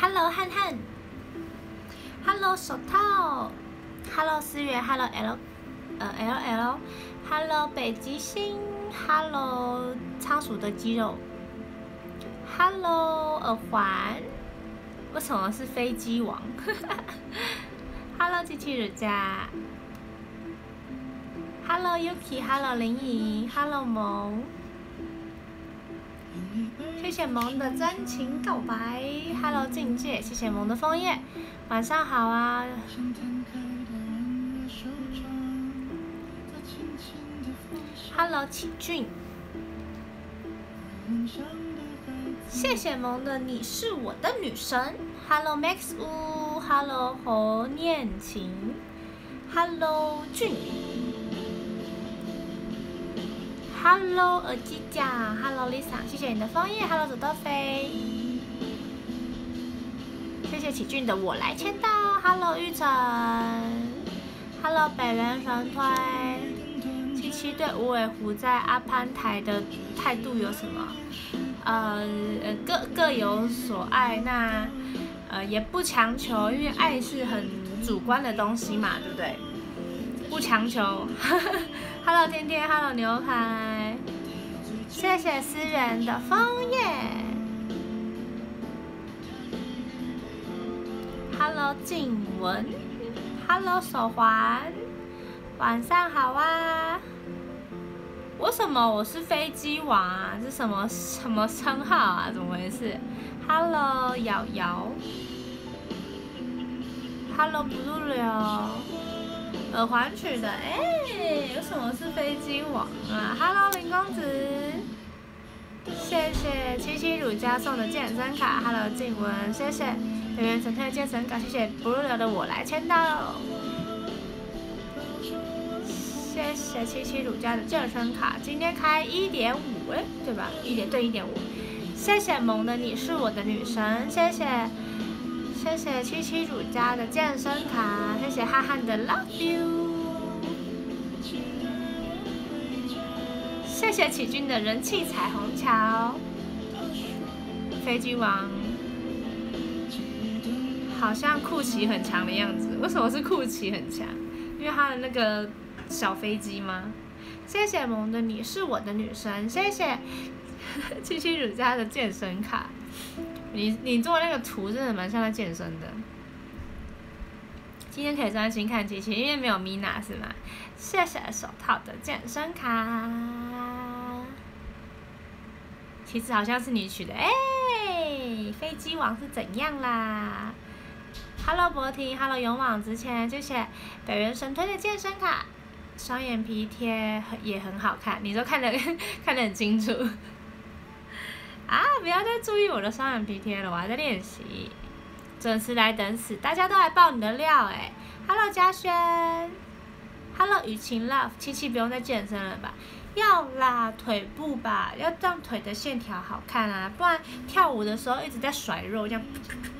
Hello 汉汉，Hello 手套，Hello 思源，Hello L，呃 L L，Hello 北极星，Hello 仓鼠的肌肉，Hello 耳环，为什么是飞机王？Hello 机器人家，Hello Yuki，Hello 林颖，Hello 萌。谢谢萌的真情告白，Hello 境界，谢谢萌的枫叶，晚上好啊。Hello 启俊，谢谢萌的你是我的女神，Hello Max 呜，Hello 侯念琴，Hello 俊。Hello，耳机酱，Hello Lisa，谢谢你的枫叶，Hello 左豆飞，谢谢启俊的我来签到，Hello 玉成，Hello 北原神推，七七对无尾狐在阿潘台的态度有什么？呃，各各有所爱，那呃也不强求，因为爱是很主观的东西嘛，对不对？不强求。Hello，天天，Hello，牛排，谢谢思源的枫叶。Hello，静文，Hello，手环，晚上好啊。为什么我是飞机王啊？这什么什么称号啊？怎么回事？Hello，瑶瑶，Hello，不入流。耳环取的，哎，有什么是飞机王啊？Hello，林公子，谢谢七七乳家送的健身卡。Hello，静文，谢谢圆圆神推的健身卡，谢谢不入流的我来签到。谢谢七七乳家的健身卡，今天开一点五，哎，对吧？一点对一点五。谢谢萌的你是我的女神，谢谢。谢谢七七主家的健身卡，谢谢憨憨的 Love You，谢谢启军的人气彩虹桥，飞机王，好像酷奇很强的样子，为什么是酷奇很强？因为他的那个小飞机吗？谢谢萌的你是我的女神，谢谢 七七主家的健身卡。你你做那个图真的蛮像在健身的。今天可以专心看机器，因为没有米娜是吗？谢谢手套的健身卡。其实好像是你取的，哎，飞机王是怎样啦？Hello 博婷，Hello 勇往直前，谢谢北原神推的健身卡，双眼皮贴也很好看，你都看得 看得很清楚。啊！不要再注意我的双眼皮贴了，我还在练习。准时来等死，大家都来爆你的料哎！Hello 嘉轩，Hello 雨晴 Love，七七不用再健身了吧？要啦，腿部吧，要让腿的线条好看啊，不然跳舞的时候一直在甩肉，这样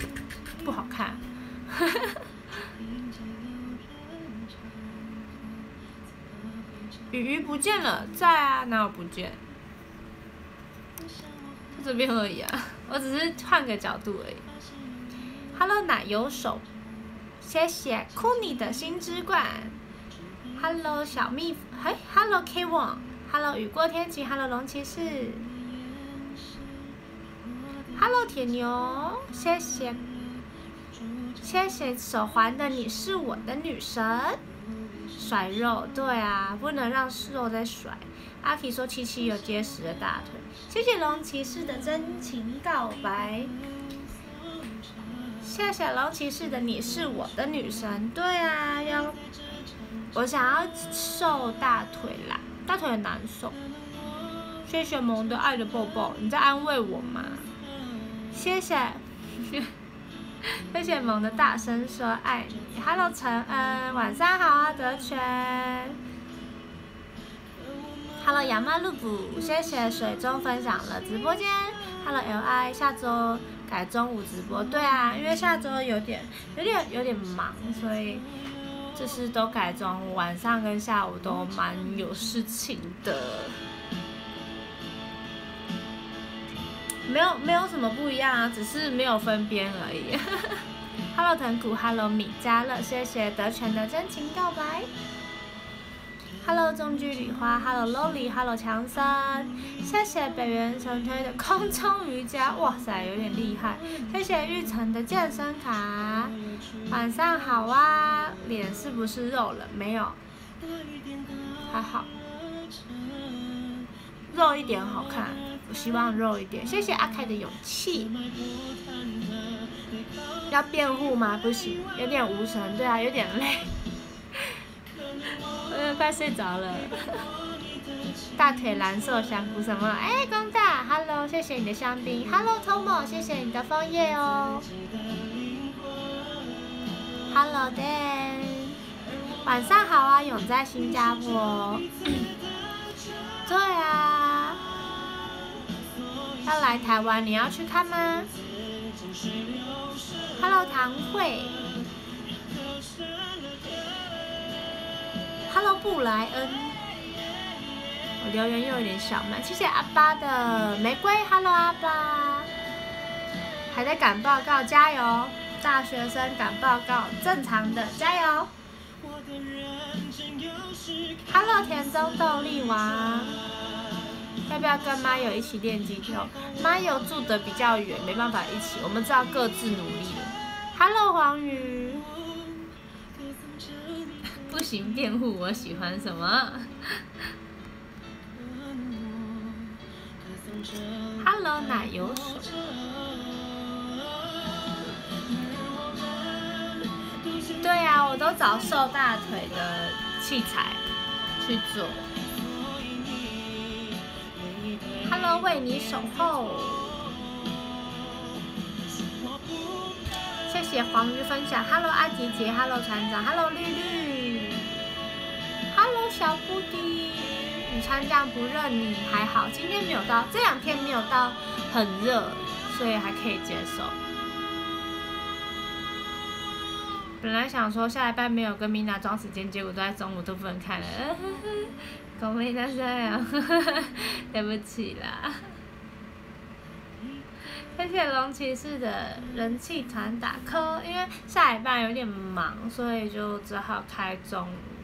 不好看。雨鱼不见了，在啊，哪有不见？这边而已啊，我只是换个角度而已。Hello 奶油手，谢谢 Kuni 的新之冠。Hello 小蜜，嘿，Hello K One，Hello 雨过天晴，Hello 龙骑士。Hello 铁牛，谢谢，谢谢手环的你是我的女神。甩肉，对啊，不能让肉在甩。阿皮说七七有结实的大腿。谢谢龙骑士的真情告白，谢谢龙骑士的你是我的女神。对啊，要我想要瘦大腿啦，大腿很难受。谢谢萌的爱的抱抱，你在安慰我吗？谢谢，谢谢萌的大声说爱你。Hello 陈恩，晚上好啊，德全。Hello，亚麻露布，谢谢水中分享了直播间。Hello，Li，下周改中午直播。对啊，因为下周有点、有点、有点忙，所以就是都改中午，晚上跟下午都蛮有事情的。没有没有什么不一样啊，只是没有分边而已。Hello 藤谷，Hello 米加乐，谢谢德全的真情告白。Hello 中居礼花，Hello Lolly，Hello 强森，谢谢北原神推的空中瑜伽，哇塞，有点厉害。谢谢玉成的健身卡，晚上好啊，脸是不是肉了？没有，还好，肉一点好看，我希望肉一点。谢谢阿凯的勇气。要辩护吗？不行，有点无神，对啊，有点累，我快睡着了。大腿蓝色香菇什么？哎，光大，Hello，谢谢你的香槟，Hello Tomo，谢谢你的枫叶哦。Hello Dan，晚上好啊，永在新加坡。对啊，要来台湾，你要去看吗？Hello 唐慧布莱恩，我留言又有点小慢，谢谢阿巴的玫瑰，Hello 阿巴，还在赶报告，加油！大学生赶报告，正常的，加油！Hello 田中豆力王，要不要跟妈友一起练肌肉？妈友住的比较远，没办法一起，我们只好各自努力。Hello 黄宇，不行辩护，我喜欢什么？Hello 奶油手，对啊，我都找瘦大腿的器材去做。Hello 为你守候。谢谢黄鱼分享，Hello 阿杰杰，Hello 船长，Hello 绿绿小布丁，你穿这样不热你还好，今天没有到，这两天没有到很热，所以还可以接受。本来想说下一班没有跟 Mina 装时间，结果都在中午都不能看了，狗妹大赛啊，对不起啦。谢谢龙骑士的人气团打 call，因为下一半有点忙，所以就只好开中午。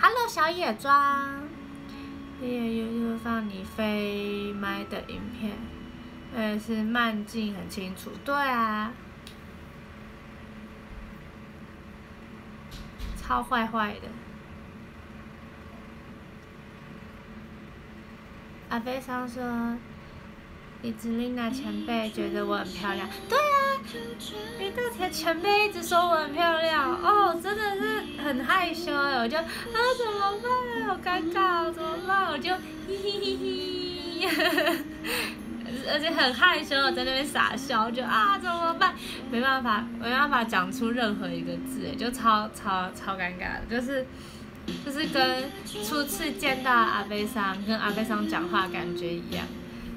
Hello，小野庄，也有有放你飞麦的影片，呃，是慢镜很清楚，对啊，超坏坏的。阿飞桑说：“李子琳娜前辈觉得我很漂亮。”对啊，李大铁前辈一直说我很漂亮，哦，真的是很害羞哎，我就啊怎么办？好尴尬，怎么办？我就嘿嘿嘿嘿，而且很害羞，在那边傻笑，就啊怎么办？没办法，没办法讲出任何一个字，哎，就超超超尴尬的，就是。就是跟初次见到阿贝桑跟阿贝桑讲话感觉一样，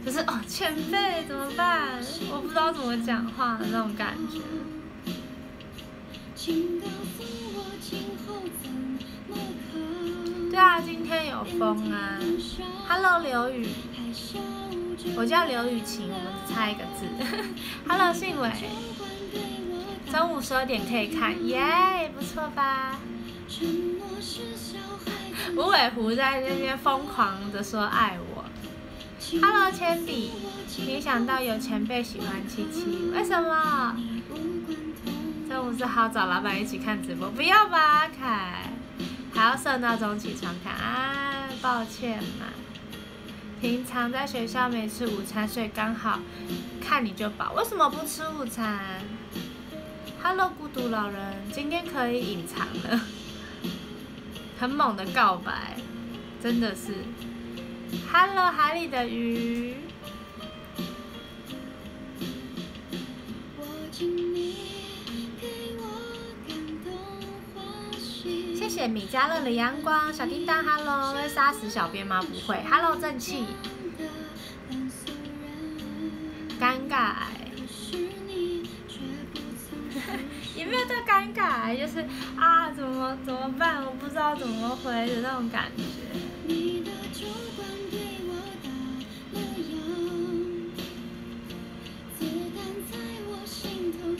就是哦前辈怎么办？我不知道怎么讲话的那种感觉。对啊，今天有风啊。Hello 刘宇，我叫刘雨晴，我们只差一个字。Hello 信伟，中午十二点可以看，耶，不错吧？无尾狐在那边疯狂的说爱我。Hello，铅笔，没想到有前辈喜欢七七，为什么？中午是好找老板一起看直播，不要吧，阿凯，还要设闹钟起床看啊？抱歉嘛，平常在学校没吃午餐，所以刚好看你就饱。为什么不吃午餐？Hello，孤独老人，今天可以隐藏了。很猛的告白，真的是。Hello，海里的鱼。谢谢米加乐的阳光，小叮当，Hello，会杀死小编吗？不会。Hello，正气。尴尬。也没有多尴尴尬，就是啊，怎么怎么办？我不知道怎么回的那种感觉。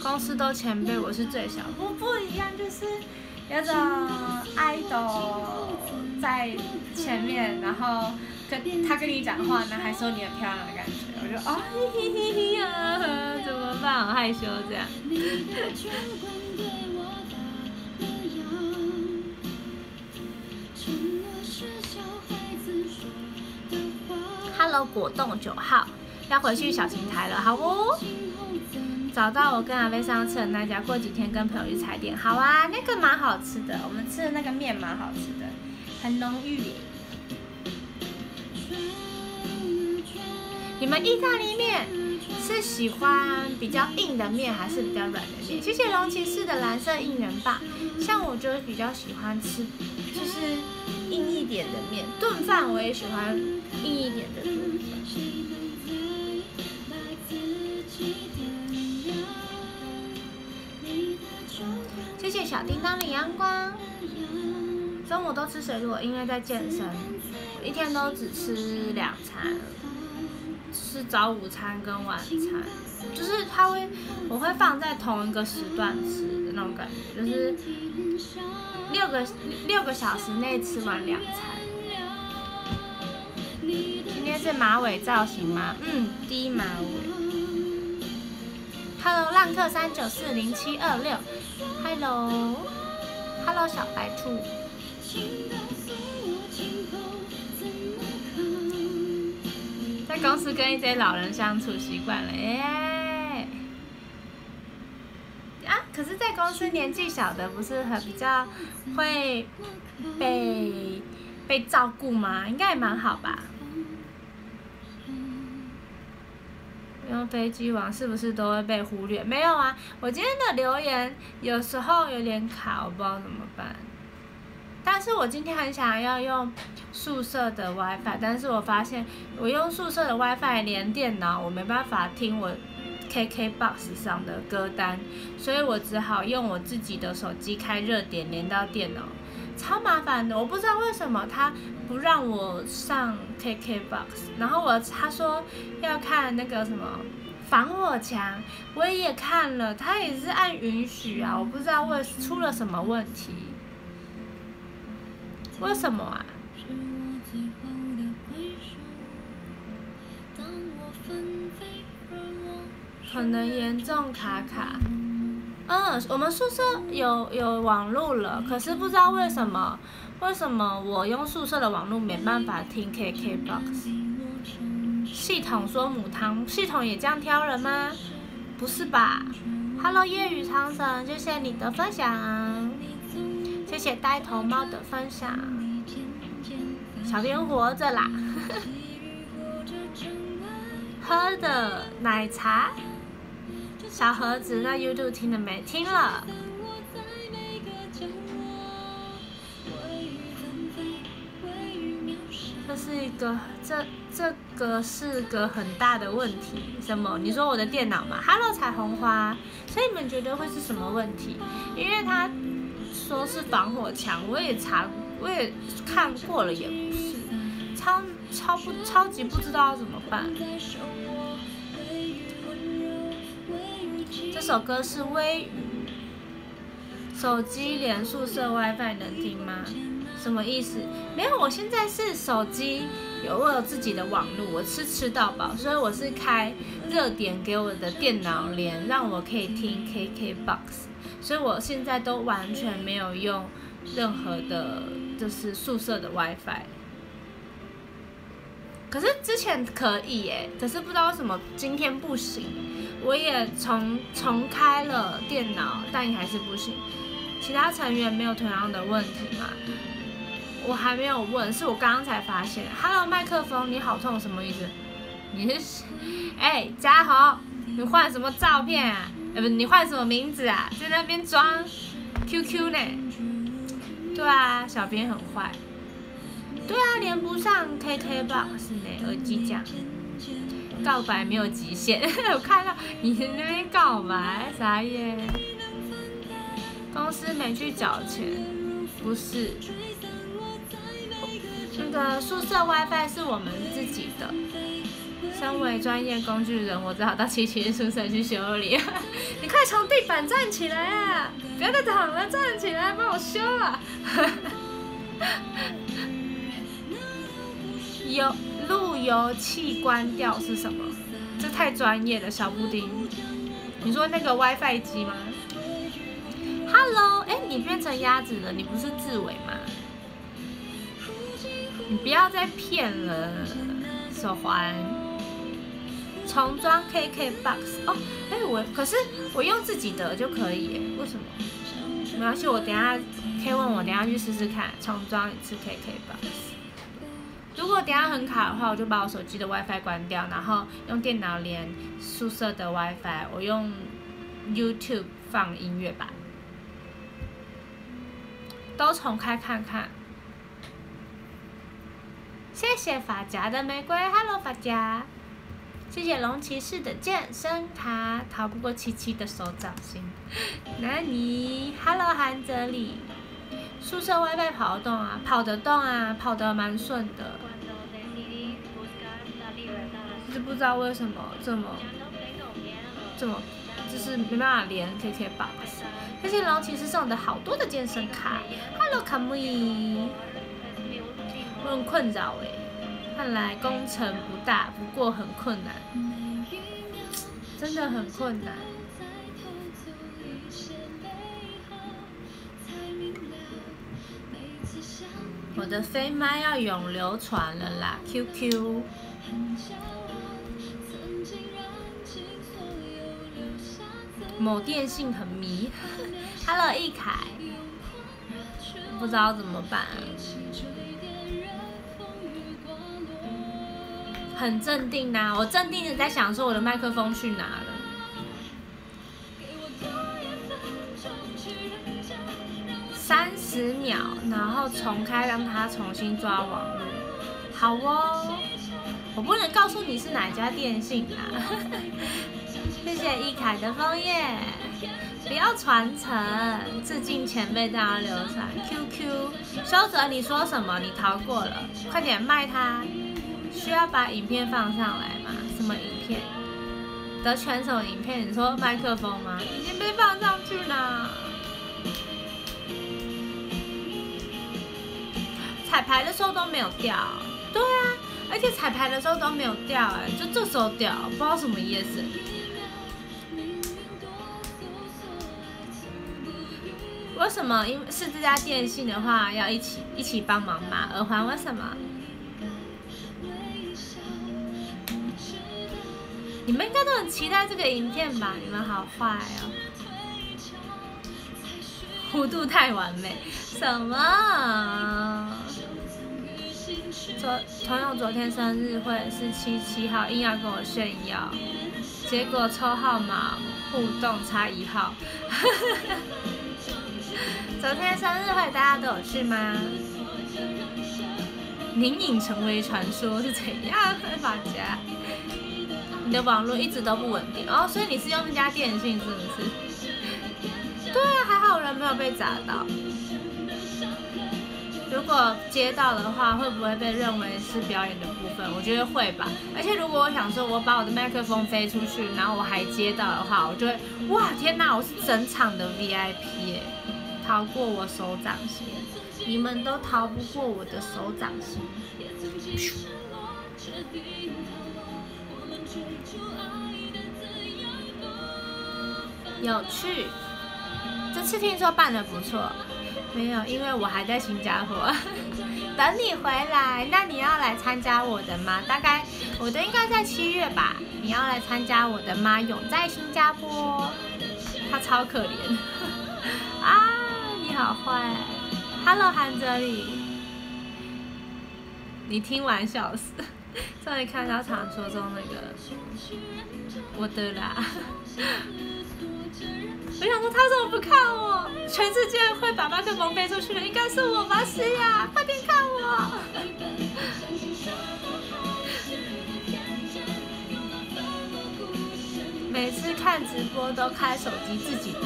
公司都前辈，我是最小，不不一样，就是有种 idol 在前面，然后跟他跟你讲话呢，还说你很漂亮的感觉，我就啊嘿嘿嘿呀，怎么办？好害羞这样。Hello，果冻九号要回去小琴台了，好哦。找到我跟阿威上次的那家，过几天跟朋友去踩点，好啊，那个蛮好吃的，我们吃的那个面蛮好吃的，很浓郁。你们意大利面是喜欢比较硬的面，还是比较软的面？谢谢龙骑士的蓝色应援棒。像我就比较喜欢吃，就是硬一点的面，炖饭我也喜欢硬一点的炖饭。谢谢小叮当的阳光。中午都吃水果，因为在健身，一天都只吃两餐，是早午餐跟晚餐，就是它会，我会放在同一个时段吃的那种感觉，就是六个六个小时内吃完两餐。今天是马尾造型吗？嗯，低马尾。Hello，浪客三九四零七二六。Hello，Hello，小白兔。在公司跟一堆老人相处习惯了，耶。啊，可是，在公司年纪小的不是很比较会被被照顾吗？应该也蛮好吧。用飞机网是不是都会被忽略？没有啊，我今天的留言有时候有点卡，我不知道怎么办。但是我今天很想要用宿舍的 WiFi，但是我发现我用宿舍的 WiFi 连电脑，我没办法听我 KKBOX 上的歌单，所以我只好用我自己的手机开热点连到电脑，超麻烦的。我不知道为什么他不让我上 KKBOX，然后我他说要看那个什么防火墙，我也看了，他也是按允许啊，我不知道为出了什么问题，为什么啊？可能严重卡卡。嗯，我们宿舍有有网络了，可是不知道为什么。为什么我用宿舍的网络没办法听 KKBOX？系统说母汤，系统也这样挑人吗？不是吧？Hello，夜雨长城，谢谢你的分享，谢谢呆头猫的分享。小编活着啦，喝的奶茶，小盒子，那 YouDo 听了没？听了。这是一个，这这个是个很大的问题。什么？你说我的电脑吗？Hello，彩虹花。所以你们觉得会是什么问题？因为他说是防火墙，我也查，我也看过了，也不是。超超不超级不知道要怎么办。这首歌是微雨。手机连宿舍 WiFi 能听吗？什么意思？没有，我现在是手机有我有自己的网络，我吃吃到饱，所以我是开热点给我的电脑连，让我可以听 KKBOX，所以我现在都完全没有用任何的，就是宿舍的 WiFi。可是之前可以耶，可是不知道为什么今天不行。我也重重开了电脑，但也还是不行。其他成员没有同样的问题吗？我还没有问，是我刚刚才发现。Hello，麦克风，你好痛，什么意思？你是，哎，嘉豪，你换什么照片啊？呃，不，你换什么名字啊？在那边装 QQ 呢？对啊，小编很坏。对啊，连不上 KKBOX 呢，耳机讲。告白没有极限，我看到你在那边告白，啥耶。公司没去缴钱，不是。那个宿舍 WiFi 是我们自己的。身为专业工具人，我只好到琪琪宿舍去修理。你快从地板站起来啊！不要再躺了，站起来帮我修啊！有路由器关掉是什么？这太专业了，小布丁。你说那个 WiFi 机吗？Hello，哎，你变成鸭子了，你不是志伟吗？你不要再骗了，手环。重装 KK Box 哦，哎我可是我用自己的就可以，为什么？没关系，我等下可以问我，等下去试试看，重装一次 KK Box。如果等下很卡的话，我就把我手机的 WiFi 关掉，然后用电脑连宿舍的 WiFi，我用 YouTube 放音乐吧。都重开看看。谢谢发夹的玫瑰，Hello 发夹。谢谢龙骑士的健身卡，逃不过七七的手掌心。那你，Hello 韩泽里，宿舍 WiFi 跑得动啊？跑得动啊，跑得蛮顺的。就是不知道为什么这么，这么，就是没办法连 KKBOX。谢谢龙骑士送的好多的健身卡，Hello 卡木伊，我很困扰哎。看来工程不大，不过很困难，真的很困难。我的飞麦要永流传了啦，QQ。某电信很迷，Hello 易凯，不知道怎么办。很镇定呐，我镇定的在想说我的麦克风去哪了。三十秒，然后重开，让它重新抓网络。好哦，我不能告诉你是哪家电信啊。谢谢易凯的枫叶，不要传承，致敬前辈，大家流传。QQ，修泽，你说什么？你逃过了，快点卖它。需要把影片放上来吗？什么影片？得全手影片？你说麦克风吗？已经被放上去了。彩排的时候都没有掉。对啊，而且彩排的时候都没有掉，哎，就这时候掉，不知道什么意思。为什么？因是这家电信的话，要一起一起帮忙吗？耳环为什么？你们应该都很期待这个影片吧？你们好坏哦，弧度太完美，什么？昨朋友昨天生日会是七七号，硬要跟我炫耀，结果抽号码互动差一号。昨天生日会大家都有去吗？宁影成为传说是怎样？发家。你的网络一直都不稳定哦，所以你是用那家电信是不是？对啊，还好人没有被砸到。如果接到的话，会不会被认为是表演的部分？我觉得会吧。而且如果我想说，我把我的麦克风飞出去，然后我还接到的话，我就会哇天哪，我是整场的 VIP 耶，逃过我手掌心，你们都逃不过我的手掌心。有趣，这次听说办的不错。没有，因为我还在新加坡，等你回来。那你要来参加我的吗？大概我的应该在七月吧。你要来参加我的吗？永在新加坡，他超可怜。啊，你好坏。Hello，韩哲里，你听完笑死。终于看到传说中那个我的啦！我想说他怎么不看我？全世界会把麦克风飞出去的应该是我吧？是呀，快点看我！每次看直播都开手机自己的，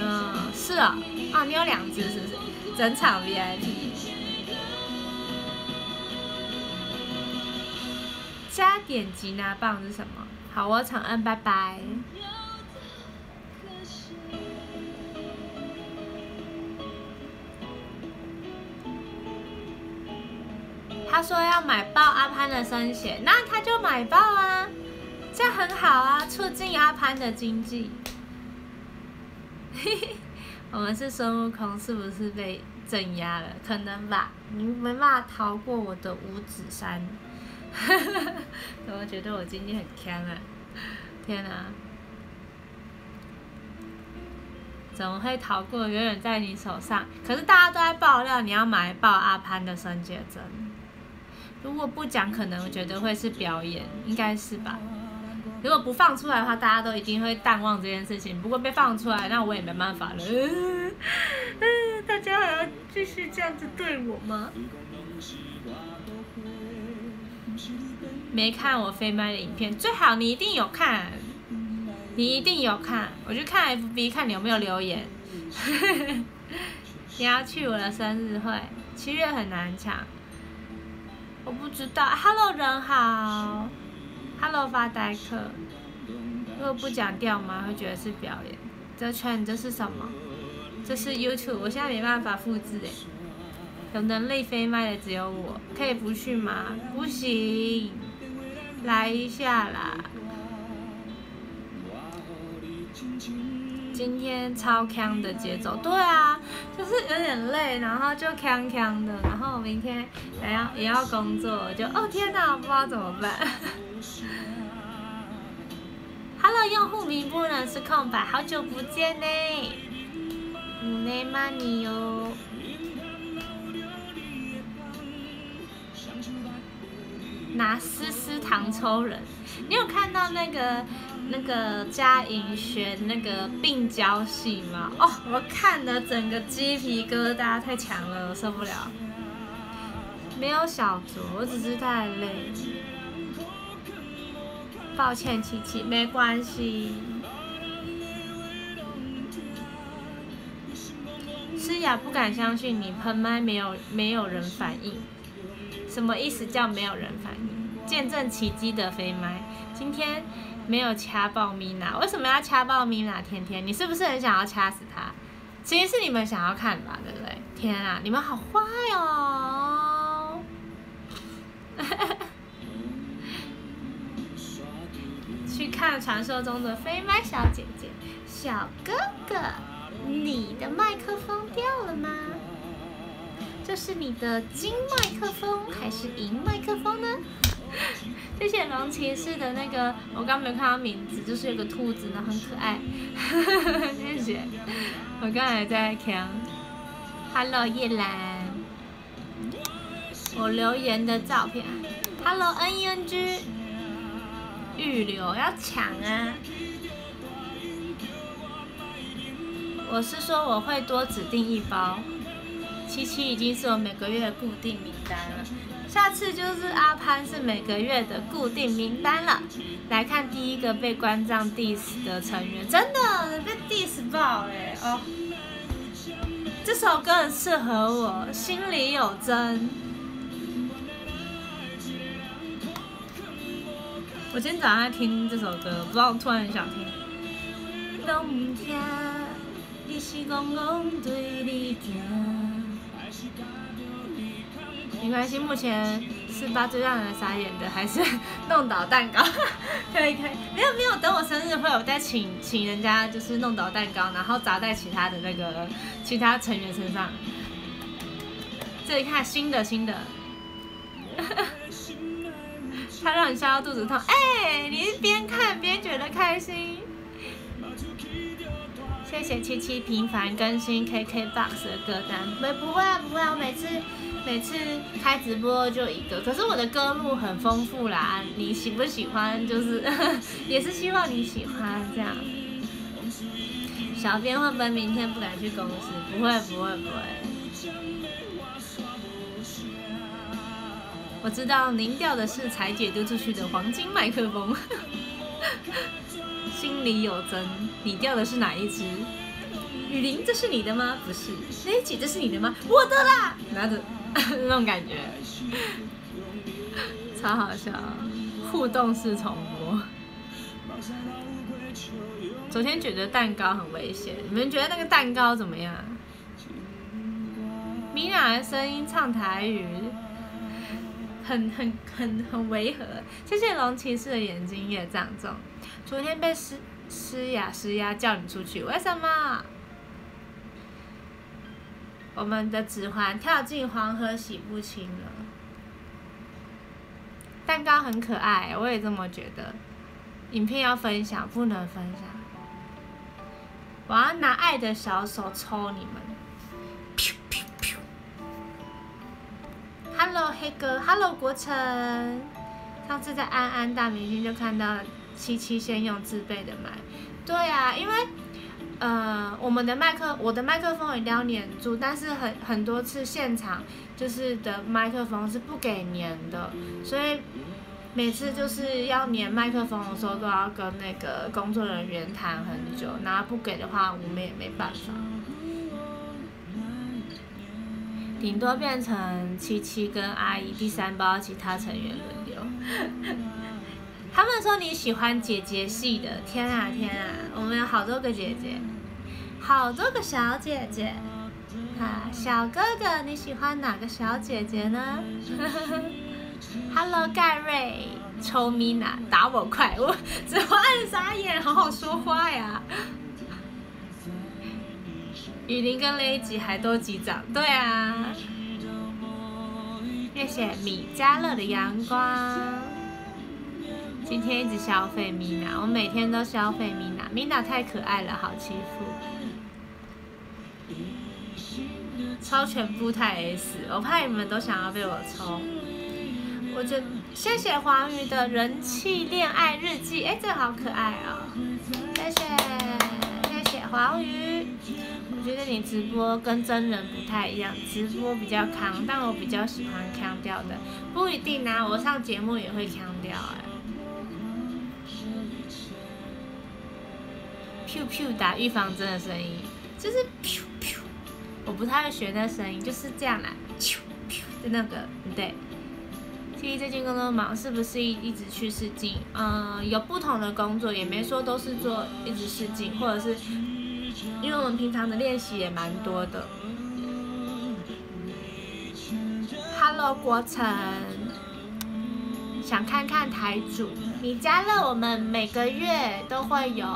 嗯，是啊，啊，你有两只是不是？整场 VIP。加点吉拿棒是什么？好，我长按，拜拜。他说要买爆阿潘的生血，那他就买爆啊，这样很好啊，促进阿潘的经济。嘿嘿，我们是孙悟空，是不是被镇压了？可能吧，你没办法逃过我的五指山。哈哈哈！我觉得我今天很强啊！天哪，怎么会逃过？永远在你手上。可是大家都在爆料，你要买爆阿潘的生解针。如果不讲，可能我觉得会是表演，应该是吧。如果不放出来的话，大家都一定会淡忘这件事情。不过被放出来，那我也没办法了。嗯，大家还要继续这样子对我吗？没看我飞麦的影片，最好你一定有看，你一定有看。我去看 FB 看你有没有留言。你要去我的生日会，七月很难抢。我不知道，Hello 人好，Hello 发呆客，如果不讲调吗？会觉得是表演。这圈这是什么？这是 YouTube，我现在没办法复制诶。有能力飞麦的只有我，可以不去吗？不行，来一下啦。今天超强的节奏，对啊，就是有点累，然后就强强的，然后明天也要也要工作，就哦天哪，不知道怎么办。Hello，用户名不能是空白，好久不见呢，没骂你哟。拿丝丝糖抽人，你有看到那个？那个嘉颖学那个病娇戏吗？哦，我看的整个鸡皮疙瘩，太强了，我受不了。没有小酌，我只是太累。抱歉，琪琪，没关系。思雅不敢相信你喷麦没有没有人反应，什么意思叫没有人反应？见证奇迹的飞麦，今天。没有掐爆米娜，为什么要掐爆米娜？天天，你是不是很想要掐死他？其实是你们想要看吧，对不对？天啊，你们好坏哦！去看传说中的飞麦小姐姐，小哥哥，你的麦克风掉了吗？这是你的金麦克风还是银麦克风呢？谢谢龙骑士的那个，我刚没有看到名字，就是有个兔子呢，很可爱。谢谢，我刚才在看。Hello 叶兰，我留言的照片。Hello N E N G，预留要抢啊！我是说我会多指定一包，七七已经是我每个月固定名单了。下次就是阿潘是每个月的固定名单了。来看第一个被关账 diss 的成员，真的被 diss 爆哎哦！这首歌很适合我，心里有针。我今天早上在听这首歌，不知道突然很想听。你是公公对你没关系，目前是八最让人傻眼的还是 弄倒蛋糕，可以可以，没有没有，等我生日会，我再请请人家就是弄倒蛋糕，然后砸在其他的那个其他成员身上。这里看新的新的，他让你笑到肚子痛，哎，你边看边觉得开心。谢谢七七频繁更新 KKBOX 的歌单，没不会啊不会啊，我每次。每次开直播就一个，可是我的歌路很丰富啦，你喜不喜欢？就是 也是希望你喜欢这样。小编会不会明天不敢去公司？不会不会不会。我知道您掉的是彩姐丢出去的黄金麦克风，心里有针。你掉的是哪一只？雨林，这是你的吗？不是。那一起，这是你的吗？我的啦！拿着 那种感觉，超好笑，互动式重播。昨天觉得蛋糕很危险，你们觉得那个蛋糕怎么样？米娅的声音唱台语，很很很很违和。谢谢龙骑士的眼睛也长重。昨天被施施雅施压叫你出去，为什么？我们的指环跳进黄河洗不清了。蛋糕很可爱，我也这么觉得。影片要分享，不能分享。我要拿爱的小手抽你们。Hello 黑哥，Hello 国成。上次在安安大明星就看到七七先用自备的麦。对啊，因为呃我们的麦克，我的麦克风一定要粘住，但是很很多次现场就是的麦克风是不给粘的，所以每次就是要粘麦克风的时候都要跟那个工作人员谈很久，然后不给的话我们也没办法。顶多变成七七跟阿姨，第三包其他成员轮流。他们说你喜欢姐姐系的，天啊天啊，我们有好多个姐姐，好多个小姐姐。啊，小哥哥你喜欢哪个小姐姐呢？Hello 盖瑞，抽咪娜，打我快，我 只会按傻眼，好好说话呀。雨林跟雷吉还都击掌，对啊。谢谢米加乐的阳光。今天一直消费米娜，我每天都消费米娜，米娜太可爱了，好欺负。抽全部太 S，我怕你们都想要被我抽。我就谢谢黄鱼的人气恋爱日记，哎，这个好可爱哦。谢谢，谢谢黄鱼。我觉得你直播跟真人不太一样，直播比较康，但我比较喜欢腔调的，不一定啊，我上节目也会腔调哎。噗噗打预防针的声音，就是噗噗，我不太会学那声音，就是这样啦，噗噗的那个，对。T 最近工作忙，是不是一一直去试镜？嗯，有不同的工作，也没说都是做一直试镜，或者是。因为我们平常的练习也蛮多的。Hello，国成，想看看台主米加乐，我们每个月都会有，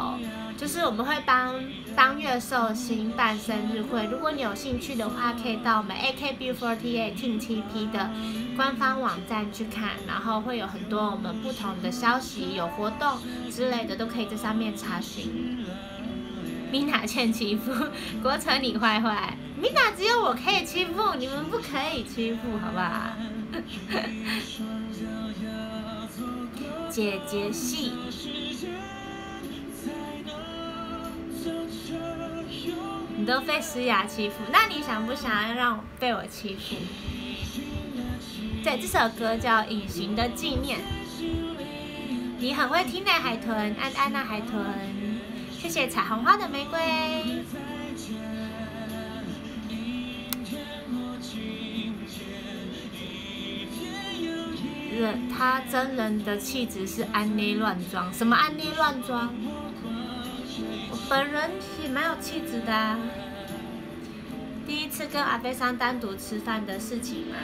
就是我们会帮当月寿星办生日会。如果你有兴趣的话，可以到我们 AKB48 Team TP 的官方网站去看，然后会有很多我们不同的消息，有活动之类的都可以在上面查询。米娜欠欺负，国成你坏坏。米娜只有我可以欺负，你们不可以欺负，好不好？姐姐系，你都被思雅欺负，那你想不想要让被我欺负？对，这首歌叫《隐形的纪念》。你很会听的海豚，安安娜海豚。谢谢彩虹花的玫瑰。人他真人的气质是安妮乱装，什么安妮乱装？本人也蛮有气质的。第一次跟阿贝桑单独吃饭的事情嘛，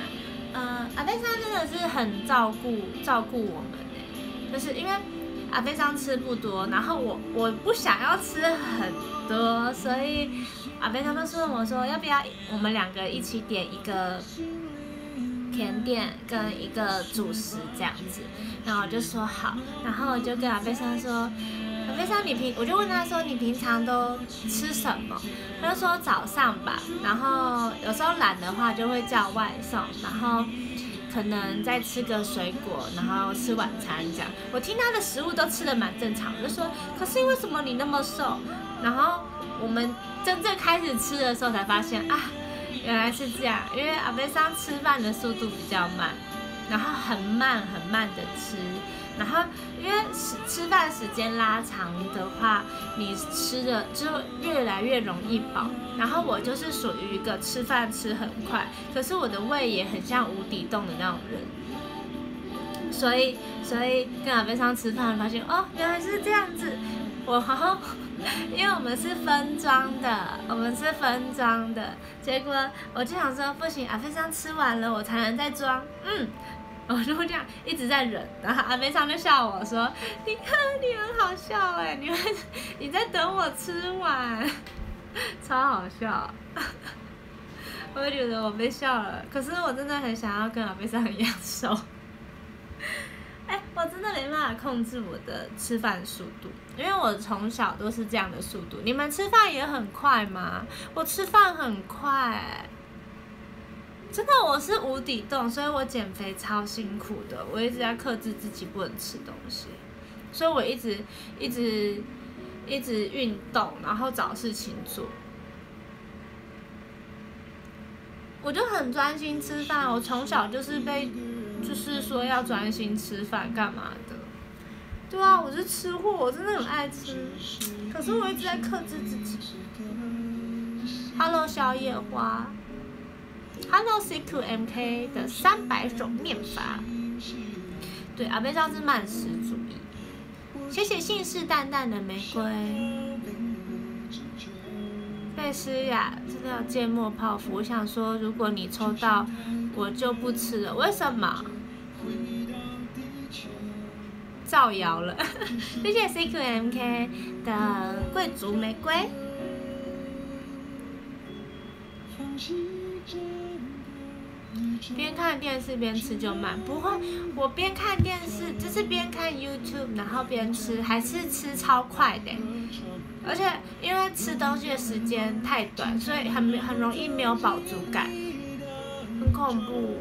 嗯，阿贝桑真的是很照顾照顾我们就是因为。阿贝桑吃不多，然后我我不想要吃很多，所以阿贝桑都是问我说要不要我们两个一起点一个甜点跟一个主食这样子，然后我就说好，然后我就跟阿贝桑说，阿飞桑你平我就问他说你平常都吃什么？他就说早上吧，然后有时候懒的话就会叫外送，然后。可能再吃个水果，然后吃晚餐这样。我听他的食物都吃的蛮正常，就说，可是为什么你那么瘦？然后我们真正开始吃的时候才发现啊，原来是这样。因为阿贝桑吃饭的速度比较慢，然后很慢很慢的吃，然后因为吃吃饭时间拉长的话，你吃的就越来越容易饱。然后我就是属于一个吃饭吃很快，可是我的胃也很像无底洞的那种人，所以所以跟阿飞上吃饭发现哦，原来是这样子。我好像 因为我们是分装的，我们是分装的，结果我就想说不行，阿飞上吃完了我才能再装，嗯。我就会这样一直在忍，然后阿妹上就笑我说：“你看你很好笑哎，你们你在等我吃完，超好笑。”我就觉得我被笑了，可是我真的很想要跟阿妹上一样瘦。哎，我真的没办法控制我的吃饭速度，因为我从小都是这样的速度。你们吃饭也很快吗？我吃饭很快。真的，我是无底洞，所以我减肥超辛苦的。我一直在克制自己不能吃东西，所以我一直一直一直运动，然后找事情做。我就很专心吃饭，我从小就是被就是说要专心吃饭干嘛的。对啊，我是吃货，我真的很爱吃，可是我一直在克制自己。Hello，小野花。Hello C to M K 的三百种念法，对阿贝上是慢食主义。谢谢信誓旦旦的玫瑰。贝斯雅真的要芥末泡芙，我想说，如果你抽到，我就不吃了。为什么？造谣了。谢谢 C to M K 的贵族玫瑰。边看电视边吃就慢，不会，我边看电视就是边看 YouTube，然后边吃，还是吃超快的，而且因为吃东西的时间太短，所以很很容易没有饱足感，很恐怖。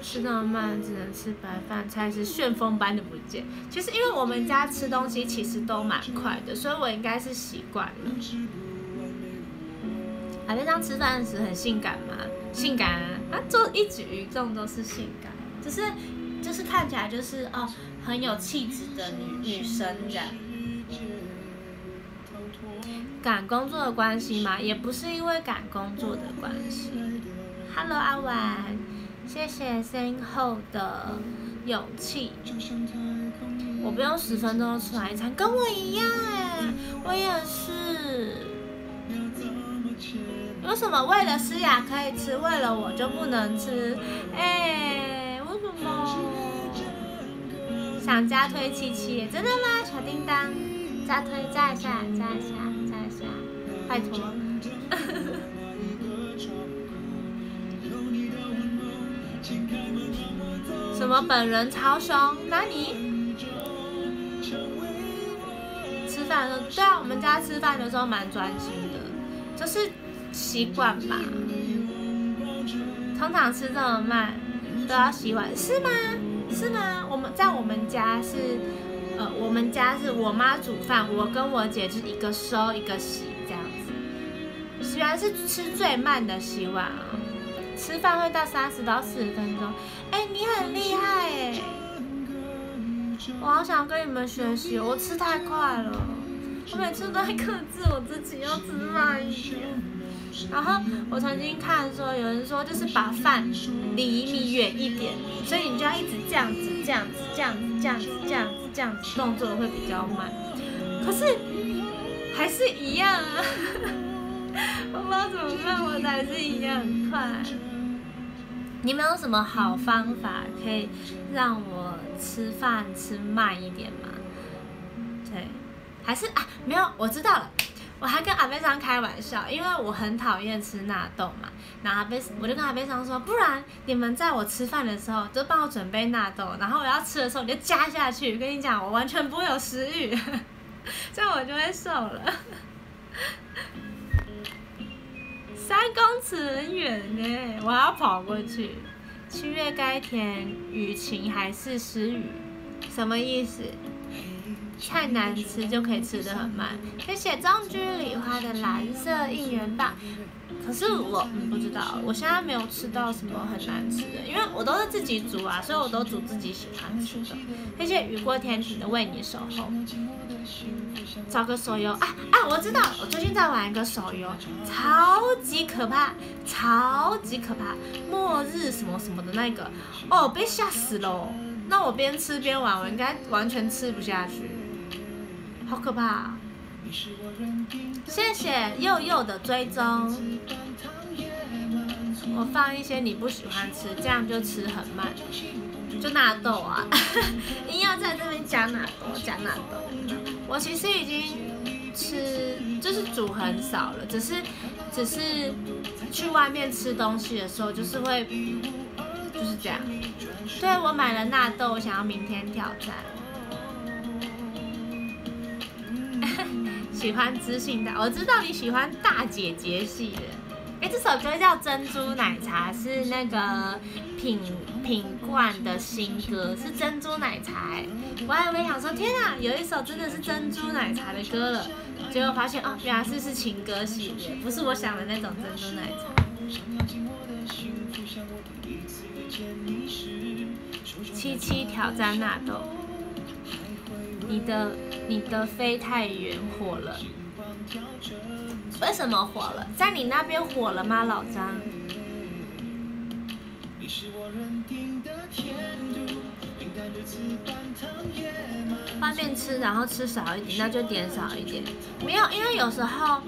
吃那么慢，只能吃白饭，菜是旋风般的不见。其实因为我们家吃东西其实都蛮快的，所以我应该是习惯了。海边上吃饭时很性感吗？性感啊！做一举一动都是性感，只是就是看起来就是哦很有气质的女女生这样。赶工作的关系吗？也不是因为赶工作的关系。Hello 阿婉，谢谢身后的勇气。我不用十分钟吃完一餐，跟我一样哎，我也是。为什么为了诗雅可以吃，为了我就不能吃？哎，为什么？想加推七七，真的吗？小叮当，加推加一下，加一下，加一下，拜托。什么本人超凶？那你吃饭的时候，对啊，我们家吃饭的时候蛮专心的，就是。习惯吧，通常吃这么慢都要洗碗，是吗？是吗？我们在我们家是，呃，我们家是我妈煮饭，我跟我姐就一个收一个洗这样子。洗完是吃最慢的洗碗啊，吃饭会到三十到四十分钟。哎，你很厉害哎，我好想跟你们学习，我吃太快了，我每次都在克制我自己，要吃慢一点。然后我曾经看说，有人说就是把饭离你远一点，所以你就要一直这样子、这样子、这样子、这样子、这样子、这样子，动作会比较慢。可是还是一样啊，我不知道怎么办，我还是一样快。你们有什么好方法可以让我吃饭吃慢一点吗？对，还是啊，没有，我知道了。我还跟阿贝桑开玩笑，因为我很讨厌吃纳豆嘛。然后阿贝，我就跟阿贝桑说，不然你们在我吃饭的时候就帮我准备纳豆，然后我要吃的时候你就加下去。跟你讲，我完全不会有食欲，这样我就会瘦了。三公尺很远呢，我要跑过去。七月该甜，雨晴还是湿雨？什么意思？太难吃就可以吃的很慢。谢谢中居礼花的蓝色应援棒。可是我不知道，我现在没有吃到什么很难吃的，因为我都是自己煮啊，所以我都煮自己喜欢吃的。谢谢雨过天晴的为你守候。找个手游啊啊！我知道，我最近在玩一个手游，超级可怕，超级可怕，末日什么什么的那个，哦，被吓死了。那我边吃边玩，我应该完全吃不下去，好可怕。谢谢佑佑的追踪。我放一些你不喜欢吃，这样就吃很慢。就纳豆啊，硬要在这边加纳豆，加纳豆。我其实已经吃，就是煮很少了，只是只是去外面吃东西的时候，就是会就是这样。对我买了纳豆，我想要明天挑战。喜欢知性的，我知道你喜欢大姐姐系的。哎，这首歌叫《珍珠奶茶》，是那个品品冠的新歌，是珍珠奶茶。我还以为想说，天啊，有一首真的是珍珠奶茶的歌了，结果发现哦，原来是是情歌系列，不是我想的那种珍珠奶茶。七七挑战纳豆。你的你的飞太远火了，为什么火了？在你那边火了吗，老张？外面吃，然后吃少一点，那就点少一点。没有，因为有时候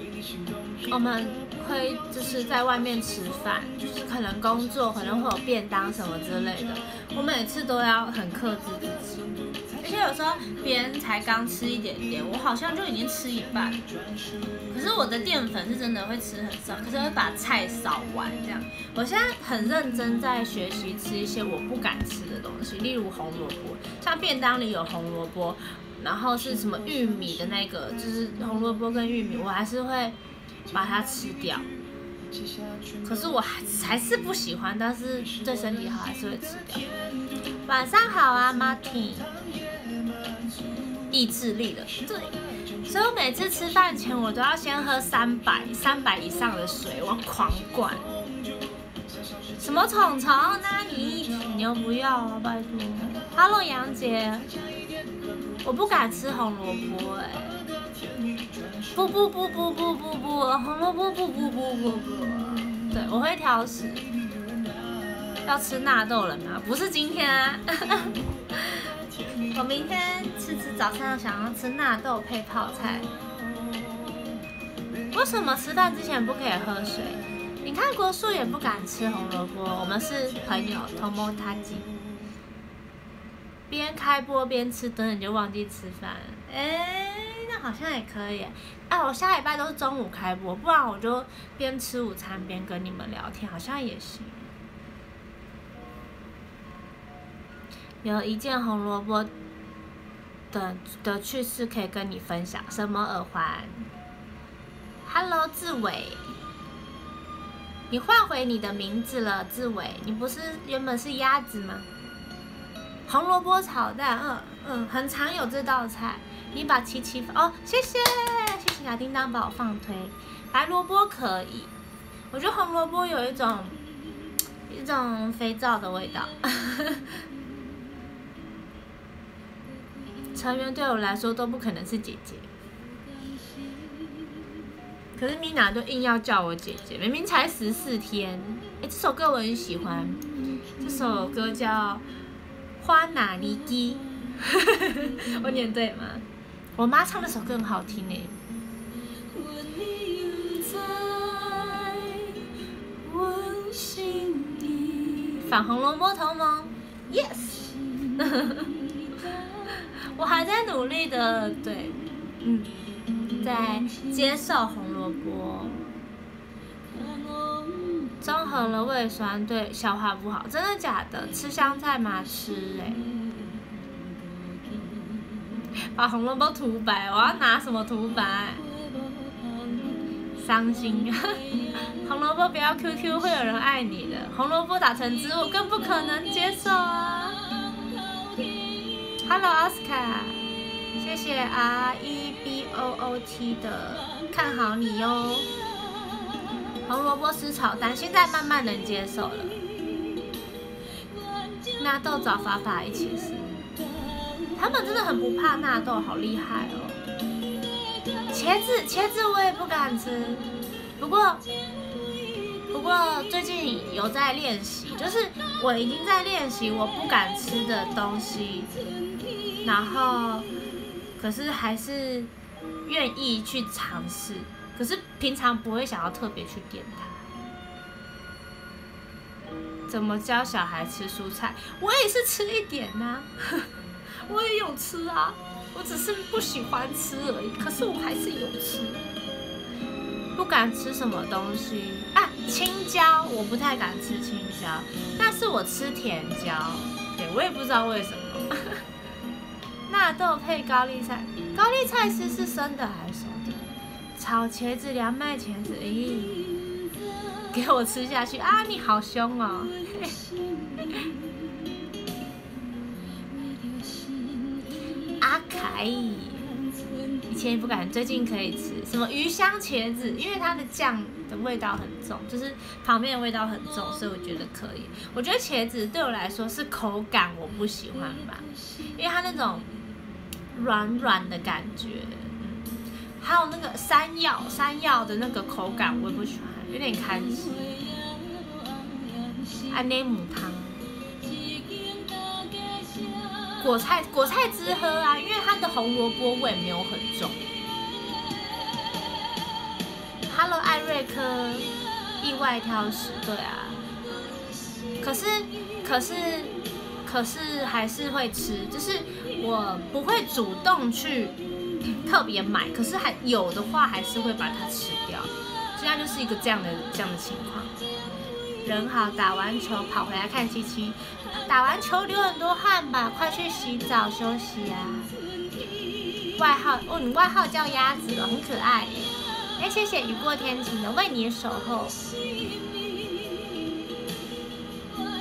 我们会就是在外面吃饭，就是可能工作可能会有便当什么之类的，我每次都要很克制自己。而且有时候别人才刚吃一点点，我好像就已经吃一半。可是我的淀粉是真的会吃很少，可是会把菜扫完这样。我现在很认真在学习吃一些我不敢吃的东西，例如红萝卜，像便当里有红萝卜，然后是什么玉米的那个，就是红萝卜跟玉米，我还是会把它吃掉。可是我还还是不喜欢，但是对身体好还是会吃掉。晚上好啊，Martin。意志力的，所以我每次吃饭前我都要先喝三百三百以上的水，我狂灌。什么虫虫？那你你又不要啊？拜托。Hello，杨姐，我不敢吃红萝卜哎。不不不不不不不，红萝卜不不不不不。对，我会挑食。要吃纳豆了吗？不是今天啊。我明天吃吃早餐，想要吃纳豆配泡菜。为什么吃饭之前不可以喝水？你看国树也不敢吃红萝卜，我们是朋友，偷摸他鸡。边开播边吃，等等就忘记吃饭。哎，那好像也可以。哎，我下礼拜都是中午开播，不然我就边吃午餐边跟你们聊天，好像也行。有一件红萝卜的的趣事可以跟你分享，什么耳环？Hello，志伟，你换回你的名字了，志伟，你不是原本是鸭子吗？红萝卜炒蛋，嗯嗯，很常有这道菜。你把琪琪哦，谢谢谢谢小叮当把我放推。白萝卜可以，我觉得红萝卜有一种一种肥皂的味道。成员对我来说都不可能是姐姐，可是米娜就硬要叫我姐姐，明明才十四天。哎，这首歌我很喜欢，这首歌叫《花哪里基》，我念对吗？我妈唱那首歌很好听诶。反红萝卜同盟，yes。我还在努力的，对，嗯，在接受红萝卜，中和了胃酸，对消化不好，真的假的？吃香菜吗？吃嘞，把红萝卜涂白，我要拿什么涂白？伤心，红萝卜不要 QQ，会有人爱你的。红萝卜打成汁，我更不可能接受啊。Hello，奥斯卡，谢谢谢 R E B O O T 的看好你哟。红萝卜丝炒蛋现在慢慢能接受了。纳豆找法法一起吃，他们真的很不怕纳豆，好厉害哦。茄子茄子我也不敢吃，不过不过最近有在练习，就是我已经在练习我不敢吃的东西，然后可是还是愿意去尝试，可是平常不会想要特别去点它。怎么教小孩吃蔬菜？我也是吃一点呐，我也有吃啊，我只是不喜欢吃而已。可是我还是有吃，不敢吃什么东西啊？青椒我不太敢吃青椒，但是我吃甜椒，对我也不知道为什么。纳豆配高丽菜，高丽菜丝是生的还是熟的？炒茄子，凉麦茄子，咦？给我吃下去啊！你好凶哦！阿凯，以前也不敢，最近可以吃什么鱼香茄子，因为它的酱的味道很重，就是旁边的味道很重，所以我觉得可以。我觉得茄子对我来说是口感我不喜欢吧，因为它那种软软的感觉，还有那个山药，山药的那个口感我也不喜欢。有点开心。安内姆汤，果菜果菜汁喝啊，因为它的红萝卜味没有很重。Hello，艾瑞克，意外挑食，对啊。可是可是可是还是会吃，就是我不会主动去特别买，可是还有的话还是会把它吃掉。现在就是一个这样的这样的情况。人好，打完球跑回来看七七，打完球流很多汗吧，快去洗澡休息啊。外号哦，你外号叫鸭子，很可爱耶。哎，谢谢雨过天晴的为你守候。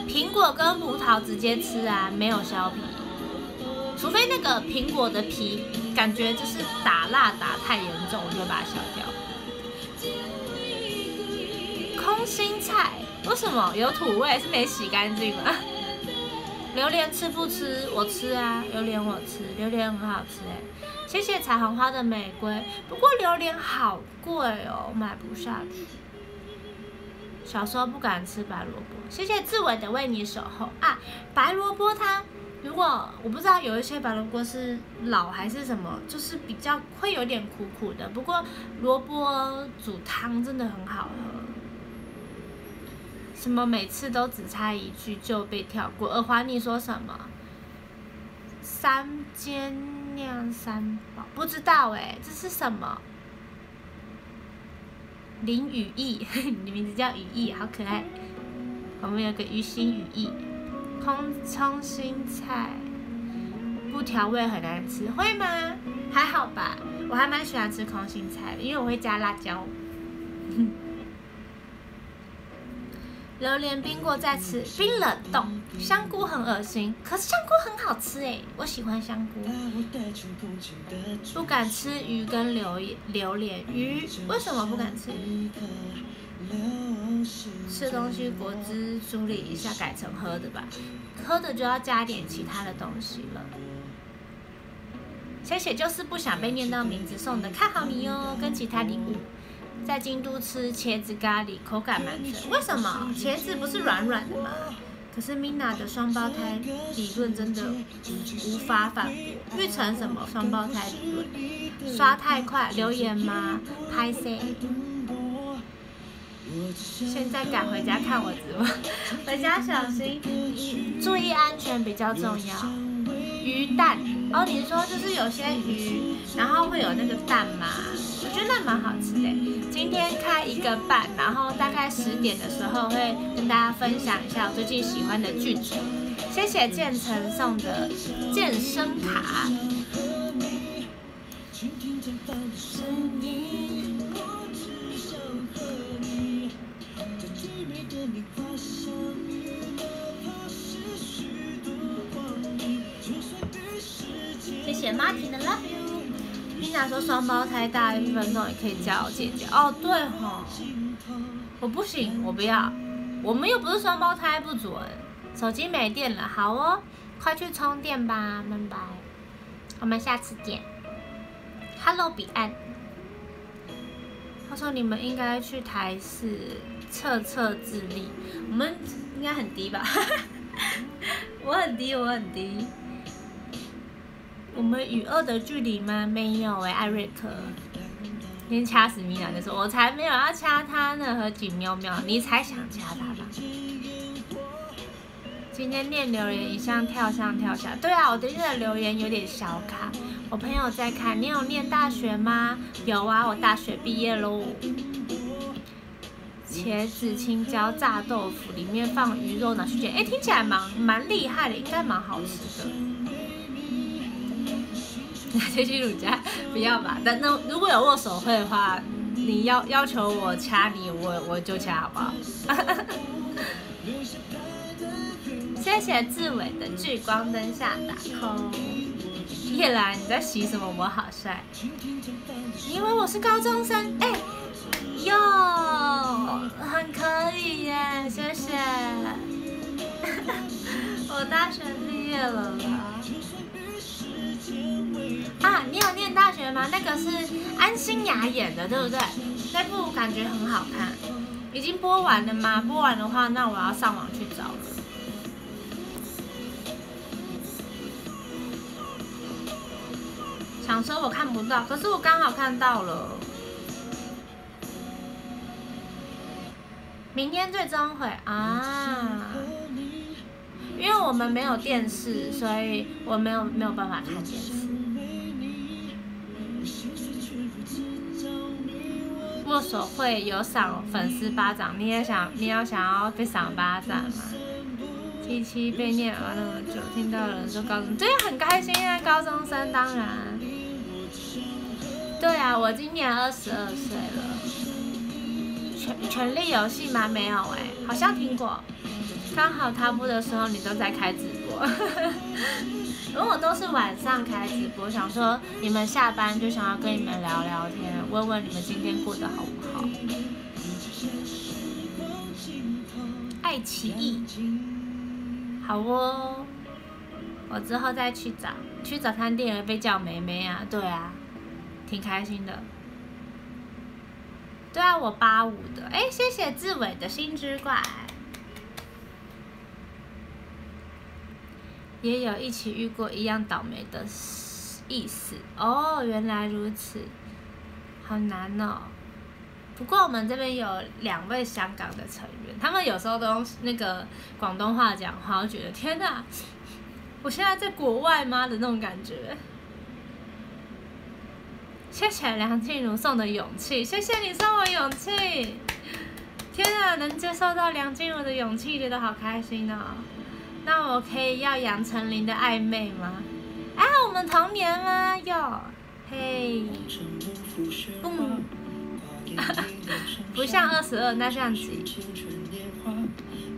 苹果跟葡萄直接吃啊，没有削皮，除非那个苹果的皮感觉就是打蜡打太严重，我就把它削掉。空心菜为什么有土味？是没洗干净吗？榴莲吃不吃？我吃啊，榴莲我吃，榴莲很好吃哎。谢谢彩虹花的玫瑰，不过榴莲好贵哦，买不下去。小时候不敢吃白萝卜，谢谢志伟的为你守候啊。白萝卜它如果我不知道有一些白萝卜是老还是什么，就是比较会有点苦苦的。不过萝卜煮汤真的很好喝。什么每次都只差一句就被跳过？耳环你说什么？三间酿三宝不知道哎，这是什么？林雨逸，你名字叫雨逸，好可爱。我们有个鱼心雨逸，空葱心菜不调味很难吃，会吗？还好吧，我还蛮喜欢吃空心菜的，因为我会加辣椒。榴莲冰过再吃，冰冷冻。香菇很恶心，可是香菇很好吃哎，我喜欢香菇。不敢吃鱼跟榴榴莲鱼，为什么不敢吃？吃东西果汁梳理一下，改成喝的吧。喝的就要加点其他的东西了。谢谢，就是不想被念到名字送的，看好你哦，跟其他礼物。在京都吃茄子咖喱，口感蛮脆。为什么？茄子不是软软的吗？可是 Mina 的双胞胎理论真的无法反驳。玉成什么双胞胎理论？刷太快，留言吗？拍 C。现在赶回家看我直播，回家小心，注意安全比较重要。鱼蛋哦，你说就是有些鱼，然后会有那个蛋嘛？我觉得那蛮好吃的。今天开一个半，然后大概十点的时候会跟大家分享一下我最近喜欢的剧组。谢谢建成送的健身卡。Martin 的 Love You。丽娜说双胞胎大一分钟也可以叫姐姐哦，对哈，我不行，我不要，我们又不是双胞胎，不准。手机没电了，好哦，快去充电吧，拜拜，我们下次见。Hello，彼岸。他说你们应该去台视测测智力，我们应该很低吧？我很低，我很低。我们与恶的距离吗？没有哎，艾瑞克。先掐死米娜就说，我才没有要掐他呢，和景喵喵，你才想掐他吧？今天念留言一向跳上跳下，对啊，我的留言有点小卡。我朋友在看，你有念大学吗？有啊，我大学毕业喽。茄子青椒炸豆腐，里面放鱼肉拿去煎，哎，听起来蛮蛮厉害的，应该蛮好吃的。谢谢乳家，不要吧？但那如果有握手会的话，你要要求我掐你，我我就掐，好不好？谢谢志伟的聚光灯下打 call。叶兰，你在洗什么？我好帅。你以为我是高中生？哎，哟，很可以耶，谢谢。我大学毕业了啦。啊，你有念大学吗？那个是安心雅演的，对不对？那部感觉很好看。已经播完了吗？播完的话，那我要上网去找了。想说我看不到，可是我刚好看到了。明天最终回啊！因为我们没有电视，所以我没有没有办法看电视。握手会有赏粉丝巴掌，你也想，你要想要被赏巴掌吗？七七被念了那么久，听到了说高中，对，很开心啊，高中生当然。对啊，我今年二十二岁了。权权力游戏吗？没有哎，好像听过。刚好他播的时候，你都在开直播。如果都是晚上开直播，想说你们下班就想要跟你们聊聊天，问问你们今天过得好不好。爱奇艺，好哦。我之后再去找，去早餐店也被叫梅梅啊，对啊。挺开心的，对啊，我八五的，哎，谢谢志伟的心之怪，也有一起遇过一样倒霉的意思哦，原来如此，好难哦。不过我们这边有两位香港的成员，他们有时候都那个广东话讲话，我觉得天哪，我现在在国外吗的那种感觉。谢谢梁静茹送的勇气，谢谢你送我勇气。天啊，能接受到梁静茹的勇气，觉得好开心哦。那我可以要杨丞琳的暧昧吗？啊，我们同年吗？哟，嘿，嗯，不像二十二，那样子？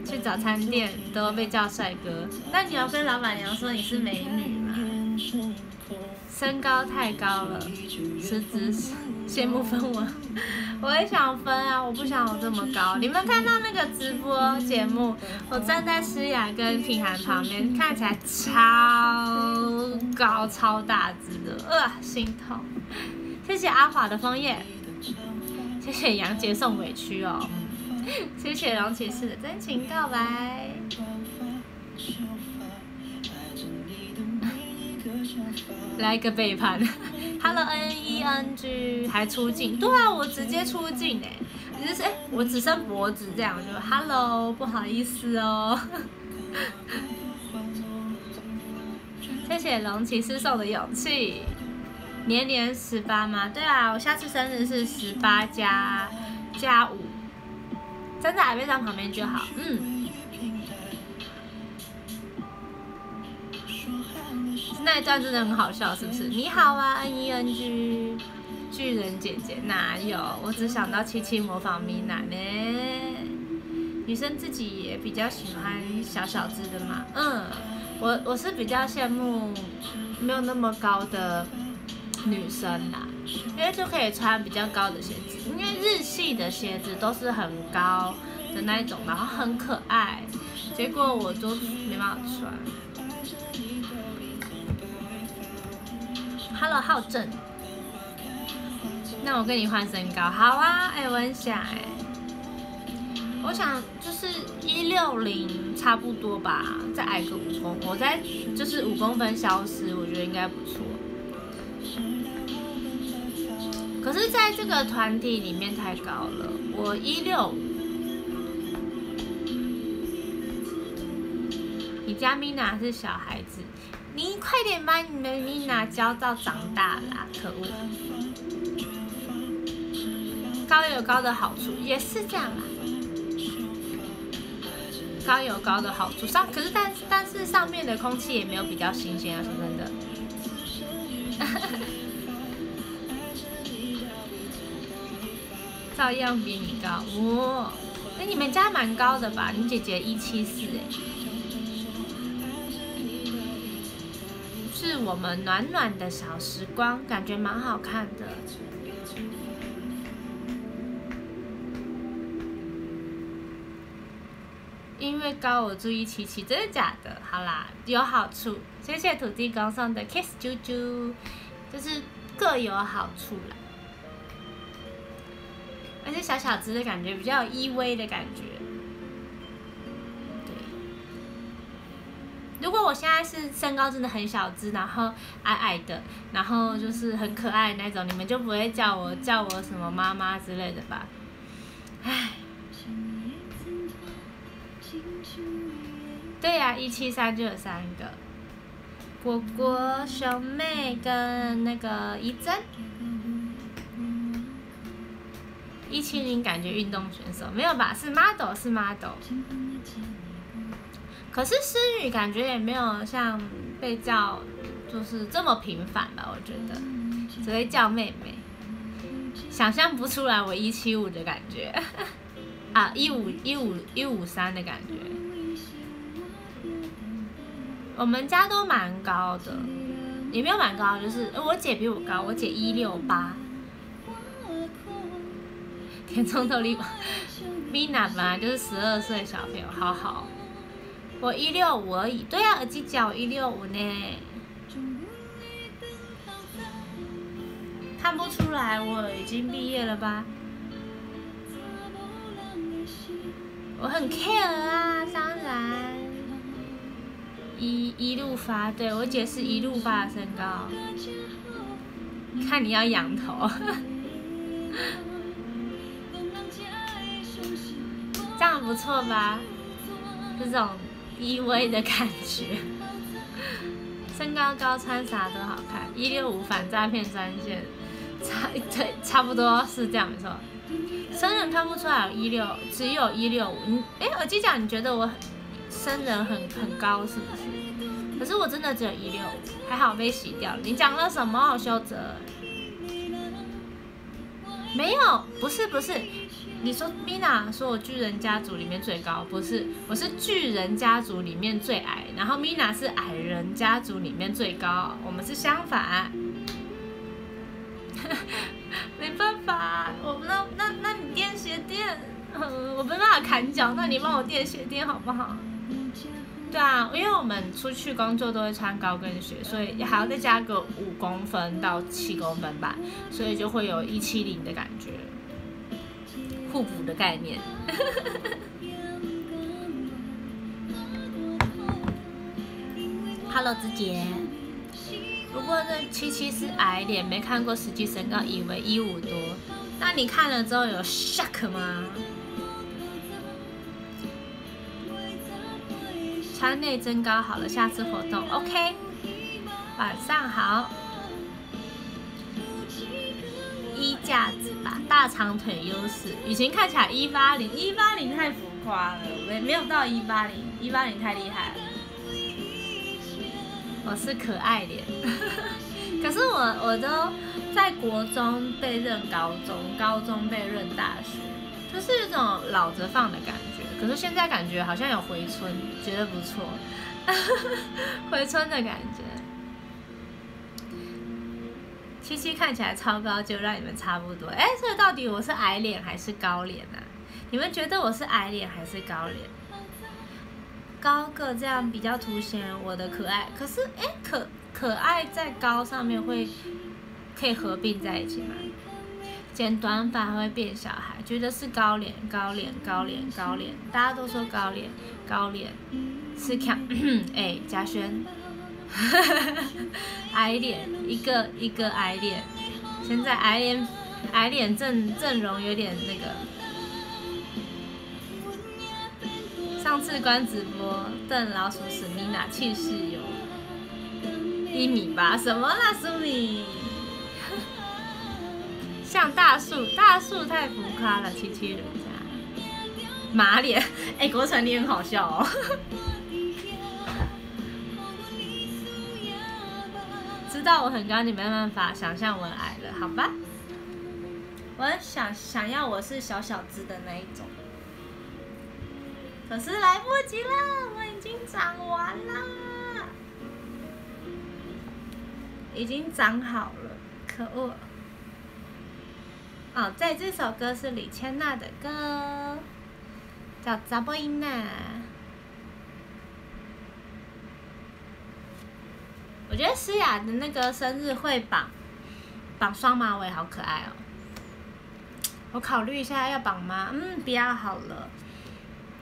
去早餐店都被叫帅哥，那你要跟老板娘说你是美女吗？身高太高了，辞职羡慕分我，我也想分啊！我不想我这么高。你们看到那个直播节目，我站在诗雅跟品涵旁边，看起来超高超大只的，呃，心痛。谢谢阿华的枫叶，谢谢杨杰送委屈哦，谢谢龙骑士的真情告白。来一个背叛，Hello N E N G 还出镜，对啊，我直接出镜哎，你就是哎，我只剩脖子这样，就 Hello 不好意思哦，谢谢龙骑士送的勇气，年年十八吗？对啊，我下次生日是十八加加五，站在矮背上旁边就好，嗯。那一段真的很好笑，是不是？你好啊，N E N G，巨人姐姐哪有？我只想到七七模仿米娜呢。女生自己也比较喜欢小小只的嘛。嗯，我我是比较羡慕没有那么高的女生啦，因为就可以穿比较高的鞋子，因为日系的鞋子都是很高的那一种，然后很可爱，结果我都没办法穿。Hello，浩正，那我跟你换身高，好啊，哎，我很想哎，我想就是一六零差不多吧，再矮个五公，我再就是五公分消失，我觉得应该不错。可是在这个团体里面太高了，我一六。五。你家 Mina 是小孩子，你快点把你的 Mina 教到长大啦！可恶，高有高的好处，也是这样啦。高有高的好处，上可是但但是上面的空气也没有比较新鲜啊，说真的。照样比你高哇！哎，你们家蛮高的吧？你姐姐一七四哎，我们暖暖的小时光，感觉蛮好看的。因为高我注意琪琪，真的假的？好啦，有好处。谢谢土地公送的 kiss 啾啾，就是各有好处啦。而且小小只的感觉比较依偎的感觉，我现在是身高真的很小只，然后矮矮的，然后就是很可爱那种，你们就不会叫我叫我什么妈妈之类的吧？唉。对呀，一七三就有三个，果果、小妹跟那个怡珍。一七零感觉运动选手没有吧？是 model 是 model，可是思雨感觉也没有像被叫就是这么频繁吧？我觉得只会叫妹妹，想象不出来我一七五的感觉 啊，一五一五一五三的感觉。我们家都蛮高的，也没有蛮高，就是我姐比我高，我姐一六八。填充透力，Mina 本来就是十二岁小朋友，好好。我一六五而已，对啊，耳机脚一六五呢。看不出来我已经毕业了吧？我很 care 啊，当然。一一路发，对我姐是一路发的身高。看你要仰头。这样不错吧？这种依偎的感觉，身高高穿啥都好看。一六五反诈骗专线，差对差不多是这样没错。生人看不出来有一六，只有一六五。你哎，耳机讲你觉得我生人很很高是不是？可是我真的只有一六五，还好被洗掉了。你讲了什么？修泽？没有，不是不是。你说 Mina 说我巨人家族里面最高，不是，我是巨人家族里面最矮，然后 Mina 是矮人家族里面最高，我们是相反。没办法，我那那那你垫鞋垫，我没办法砍脚，那你帮我垫鞋垫好不好？对啊，因为我们出去工作都会穿高跟鞋，所以还要再加个五公分到七公分吧，所以就会有一七零的感觉。互补的概念。Hello，子杰。不过这七七是矮脸，没看过实际身高，以为一五多。那你看了之后有 shock 吗？穿内增高好了，下次活动 OK。晚上好。架子吧，大长腿优势。雨晴看起来一八零，一八零太浮夸了，没没有到一八零，一八零太厉害了。我是可爱脸，可是我我都在国中被认高中，高中被认大学，就是一种老着放的感觉。可是现在感觉好像有回春，觉得不错，回春的感觉。七七看起来超高，就让你们差不多。哎，这到底我是矮脸还是高脸呢？你们觉得我是矮脸还是高脸？高个这样比较凸显我的可爱，可是哎，可可爱在高上面会可以合并在一起吗？剪短发会变小孩，觉得是高脸高脸高脸高脸，大家都说高脸高脸是强 哎，嘉轩，矮脸一个一个矮脸，现在矮脸矮脸阵阵容有点那个。上次关直播，邓老鼠史密娜气势有一米八，什么啦，苏米？像大树，大树太浮夸了，七七人家马脸，哎，国成你很好笑哦。知道我很高，你没办法想象我矮了，好吧？我想想要我是小小只的那一种。可是来不及了，我已经长完了，已经长好了，可恶！哦，在这首歌是李千娜的歌，叫《扎波音娜》。我觉得诗雅的那个生日会绑绑双马尾，好可爱哦！我考虑一下要绑吗？嗯，不要好了。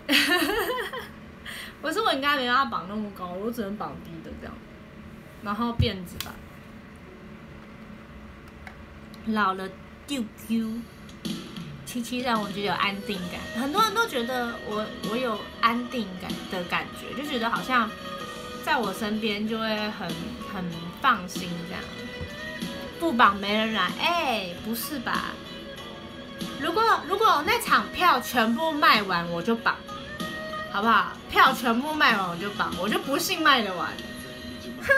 我是我应该没办法绑那么高，我只能绑低的这样，然后辫子吧。老了丢丢，七七让我觉得有安定感。很多人都觉得我我有安定感的感觉，就觉得好像在我身边就会很很放心这样。不绑没人来，哎，不是吧？如果如果那场票全部卖完，我就绑。好不好？票全部卖完我就绑，我就不信卖得完。哼，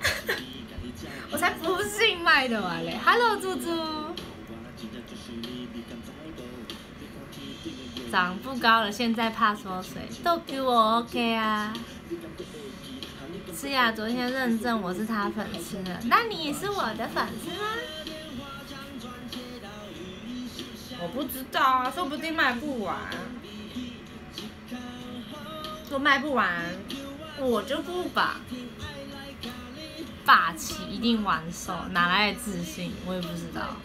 我才不信卖得完嘞！Hello，猪猪。长不高了，现在怕缩水，都给我 OK 啊。是呀，昨天认证我是他粉丝的，那你也是我的粉丝吗？我不知道啊，说不定卖不完。说卖不完，我就不把霸气一定完售，哪来的自信？我也不知道。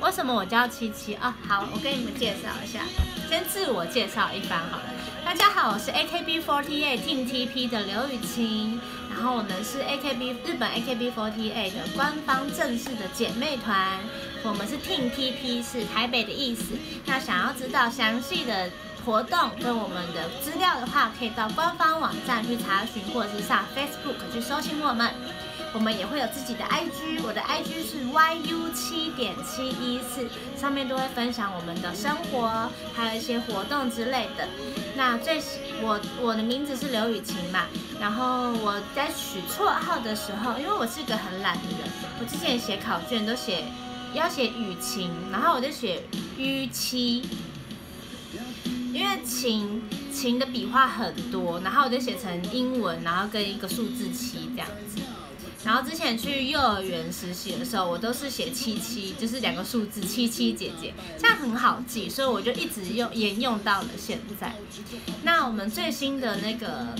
为什么我叫七七啊？好，我跟你们介绍一下，先自我介绍一番好了。大家好，我是 AKB48 Team TP 的刘雨晴，然后我们是 AKB 日本 AKB48 的官方正式的姐妹团，我们是 TTP 是台北的意思。那想要知道详细的。活动跟我们的资料的话，可以到官方网站去查询，或者是上 Facebook 去搜寻我们。我们也会有自己的 IG，我的 IG 是 YU 七点七一四，上面都会分享我们的生活，还有一些活动之类的。那最我我的名字是刘雨晴嘛，然后我在取绰号的时候，因为我是个很懒的人，我之前写考卷都写要写雨晴，然后我就写 U 七。因为琴琴的笔画很多，然后我就写成英文，然后跟一个数字七这样子。然后之前去幼儿园实习的时候，我都是写七七，就是两个数字七七姐姐，这样很好记，所以我就一直用沿用到了现在。那我们最新的那个。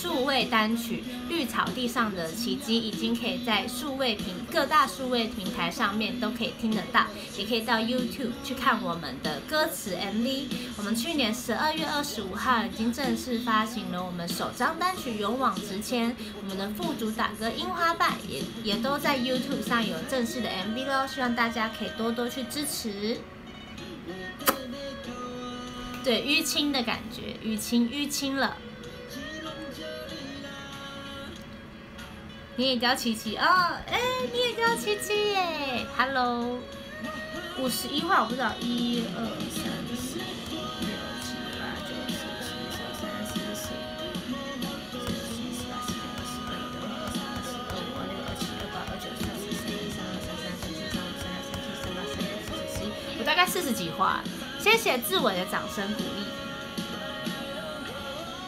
数位单曲《绿草地上的奇迹》已经可以在数位平各大数位平台上面都可以听得到，也可以到 YouTube 去看我们的歌词 MV。我们去年十二月二十五号已经正式发行了我们首张单曲《勇往直前》，我们的副主打歌《樱花瓣》也也都在 YouTube 上有正式的 MV 喽，希望大家可以多多去支持。对，淤青的感觉，淤青淤青了。你也叫七七哦，哎，你也叫七七耶，Hello，五十一号我不知道，一二三四五六七八九十十一十二十三十四十五十六十七十八十九二十二一二二三二四二五二六二七二八二九三十三一三二三三三四三五三六三七三八三九三十十一，我大概四十几话，谢谢志伟的掌声鼓励。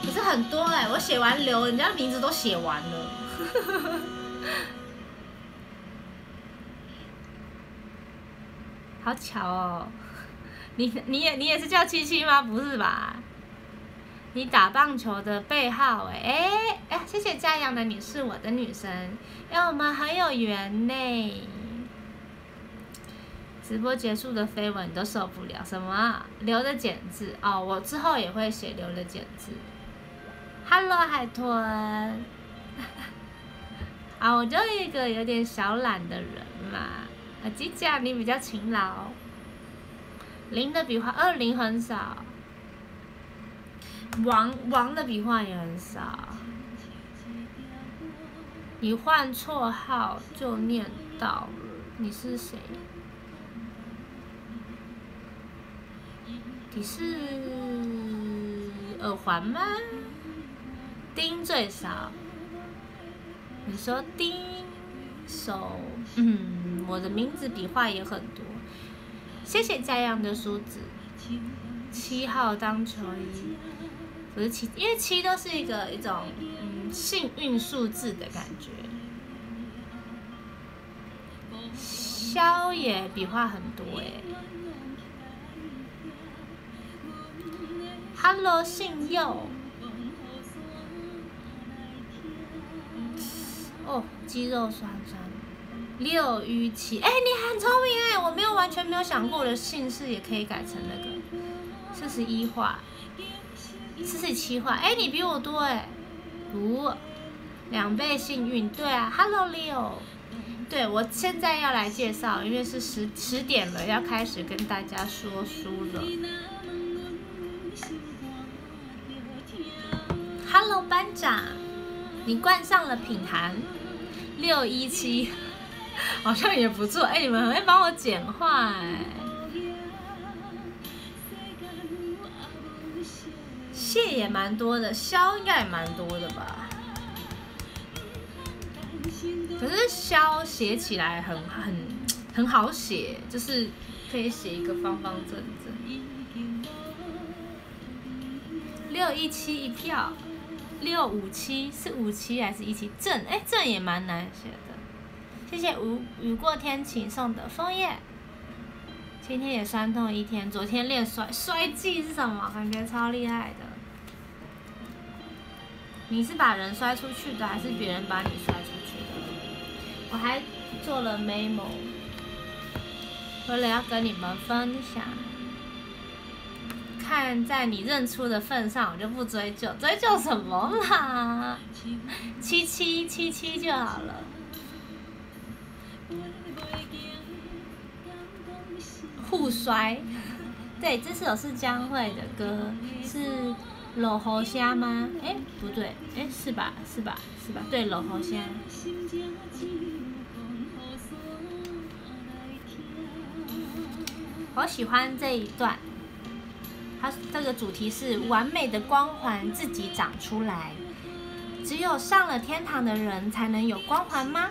可是很多哎，我写完留，人家名字都写完了。好巧哦，你你也你也是叫七七吗？不是吧？你打棒球的背号哎哎哎，谢谢嘉阳的你是我的女神，因为、我们很有缘呢。直播结束的绯闻都受不了，什么留的剪字哦，我之后也会写留的剪字。Hello 海豚。啊，我就一个有点小懒的人嘛。啊，吉佳你比较勤劳。零的笔画，二零很少。王王的笔画也很少，你换绰号就念到了，你是谁？你是耳环吗？丁最少，你说丁手，嗯，我的名字笔画也很多，谢谢家样的梳子，七号当球衣。不是七，因为七都是一个一种嗯幸运数字的感觉。肖也笔画很多哎。Hello，姓佑。哦，肌肉酸酸。六与七，哎，你很聪明哎，我没有完全没有想过的姓氏也可以改成那个四十一画。四十七画，哎，你比我多哎，五，两倍幸运，对啊，Hello Leo，对我现在要来介绍，因为是十十点了，要开始跟大家说书了。Hello 班长，你冠上了品函，六一七，好像也不错，哎，你们很会帮我简化。谢也蛮多的，肖应该也蛮多的吧。可是肖写起来很很很好写，就是可以写一个方方正正。六一七一票，六五七是五七还是一七？正哎正也蛮难写的。谢谢雨雨过天晴送的枫叶。今天也酸痛一天，昨天练摔摔技是什么？感觉超厉害的。你是把人摔出去的，还是别人把你摔出去的？我还做了 memo，为了要跟你们分享。看在你认出的份上，我就不追究，追究什么啦？七七七七就好了。互摔，对，这首是江蕙的歌，是。老河虾吗？哎，不对，哎，是吧？是吧？是吧？对，老河虾。好喜欢这一段，它这个主题是完美的光环自己长出来。只有上了天堂的人才能有光环吗？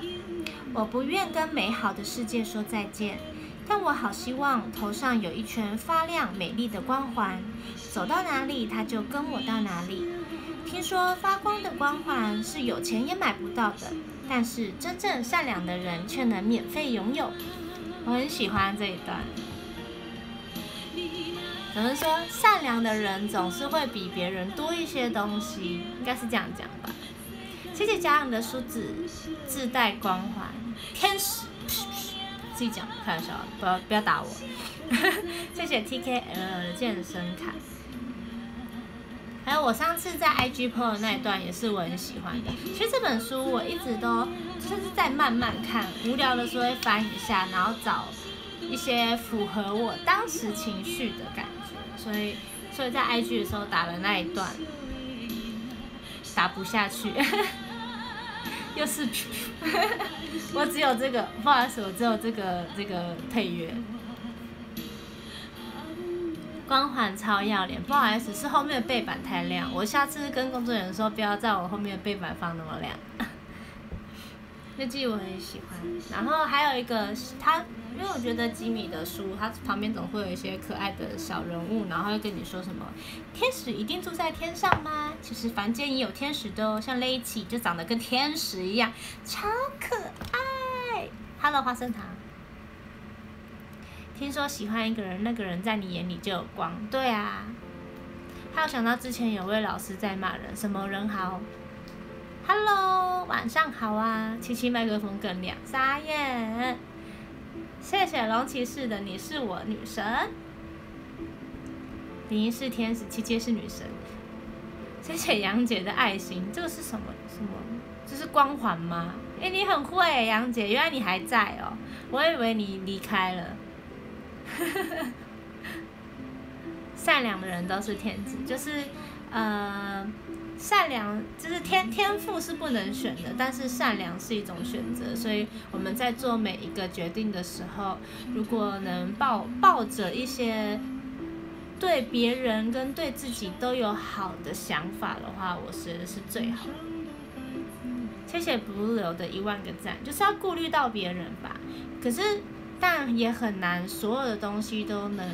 我不愿跟美好的世界说再见。但我好希望头上有一圈发亮美丽的光环，走到哪里它就跟我到哪里。听说发光的光环是有钱也买不到的，但是真正善良的人却能免费拥有。我很喜欢这一段。有人说善良的人总是会比别人多一些东西，应该是这样讲吧。谢谢家人的梳子自带光环，天使。自己讲，开玩笑，不要不要打我。谢谢 TKL 的健身卡，还有我上次在 IG PO 的那一段也是我很喜欢的。其实这本书我一直都就是在慢慢看，无聊的时候会翻一下，然后找一些符合我当时情绪的感觉，所以所以在 IG 的时候打了那一段，打不下去。又是，我只有这个，不好意思，我只有这个这个配乐。光环超要脸，不好意思，是后面的背板太亮，我下次跟工作人员说，不要在我后面的背板放那么亮。那季我很喜欢，然后还有一个他。因为我觉得吉米的书，他旁边总会有一些可爱的小人物，然后会跟你说什么“天使一定住在天上吗？”其实凡间也有天使的哦，像雷奇就长得跟天使一样，超可爱。Hello，花生糖。听说喜欢一个人，那个人在你眼里就有光。对啊。还有想到之前有位老师在骂人，什么人好？Hello，晚上好啊。七七麦克风更亮，傻眼。谢谢龙骑士的你是我女神。林一是天使，七七是女神。谢谢杨姐的爱心，这个是什么？什么？这是光环吗？哎，你很会，杨姐，原来你还在哦，我以为你离开了。善良的人都是天子，就是，呃，善良就是天天赋是不能选的，但是善良是一种选择，所以我们在做每一个决定的时候，如果能抱抱着一些对别人跟对自己都有好的想法的话，我觉得是最好。谢谢不留的一万个赞，就是要顾虑到别人吧，可是。但也很难，所有的东西都能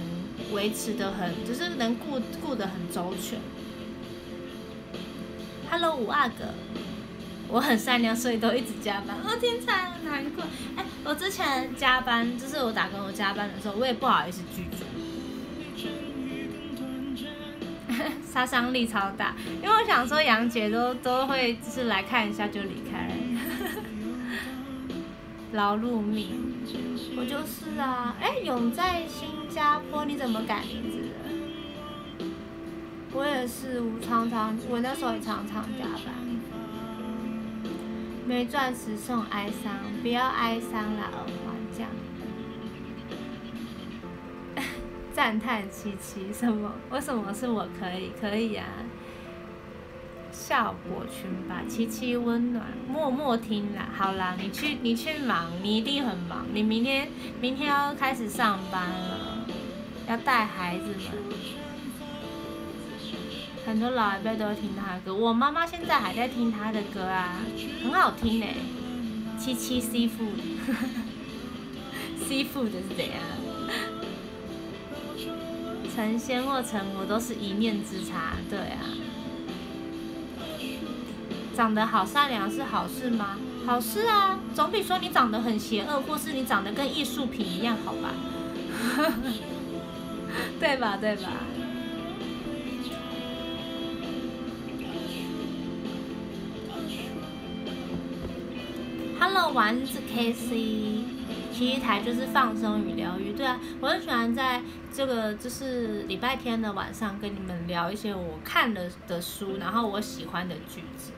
维持的很，就是能顾顾得很周全。Hello，五阿哥，我很善良，所以都一直加班。哦，天才，难过。哎，我之前加班，就是我打工我加班的时候，我也不好意思拒绝。杀伤力超大，因为我想说杨姐都都会就是来看一下就离开了。劳碌命。我就是啊，哎，永在新加坡，你怎么改名字的？我也是，我常常，我那时候也常常加班。没钻石送哀伤，不要哀伤了，耳环这样。赞叹七七，什么？为什么是我可以？可以啊。效果群吧，七七温暖，默默听啦。好啦，你去你去忙，你一定很忙。你明天明天要开始上班了，要带孩子们。很多老一辈都会听他的歌，我妈妈现在还在听他的歌啊，很好听呢。七七 C 富，C 富的是怎样？成仙或成魔都是一念之差，对啊。长得好善良是好事吗？好事啊，总比说你长得很邪恶，或是你长得跟艺术品一样好吧？对吧？对吧？Hello，丸子 K C，第一台就是放松与疗愈。对啊，我很喜欢在这个就是礼拜天的晚上跟你们聊一些我看了的书，然后我喜欢的句子。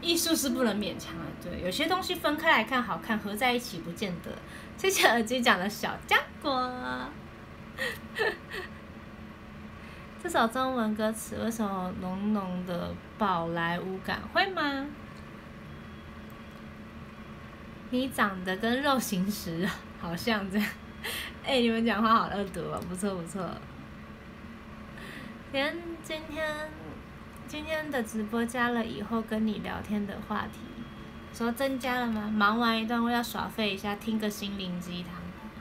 艺术是不能勉强的，对，有些东西分开来看好看，合在一起不见得。谢谢耳机讲的小浆果。这首中文歌词为什么浓浓的宝莱坞感？会吗？你长得跟肉形石好像这样。哎，你们讲话好恶毒哦，不错不错。连，今天。今天的直播加了以后跟你聊天的话题，说增加了吗？忙完一段我要耍废一下，听个心灵鸡汤。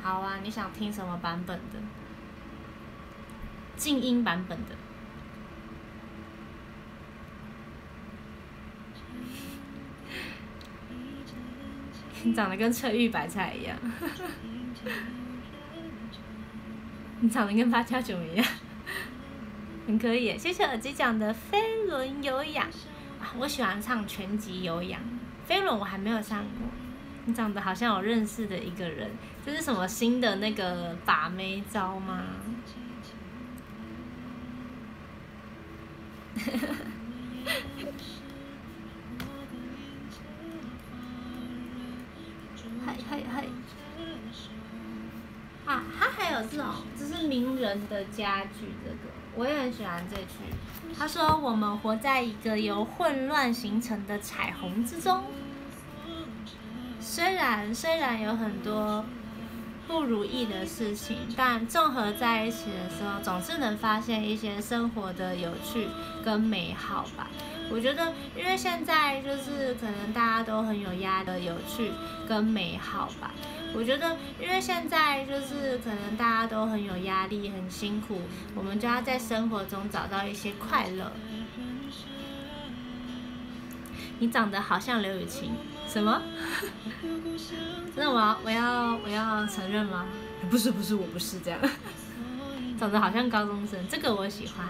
好啊，你想听什么版本的？静音版本的。你长得跟翠玉白菜一样。你长得跟八加九一样。很可以，谢谢耳机讲的飞轮有氧啊，我喜欢唱全集有氧，飞轮我还没有上过。你长得好像我认识的一个人，这是什么新的那个把妹招吗？名人的家具，这个。我也很喜欢这句。他说：“我们活在一个由混乱形成的彩虹之中，虽然虽然有很多不如意的事情，但综合在一起的时候，总是能发现一些生活的有趣跟美好吧。”我觉得，因为现在就是可能大家都很有压的有趣跟美好吧。我觉得，因为现在就是可能大家都很有压力、很辛苦，我们就要在生活中找到一些快乐。你长得好像刘雨晴，什么？那我要我要我要承认吗？不是不是，我不是这样，长得好像高中生，这个我喜欢。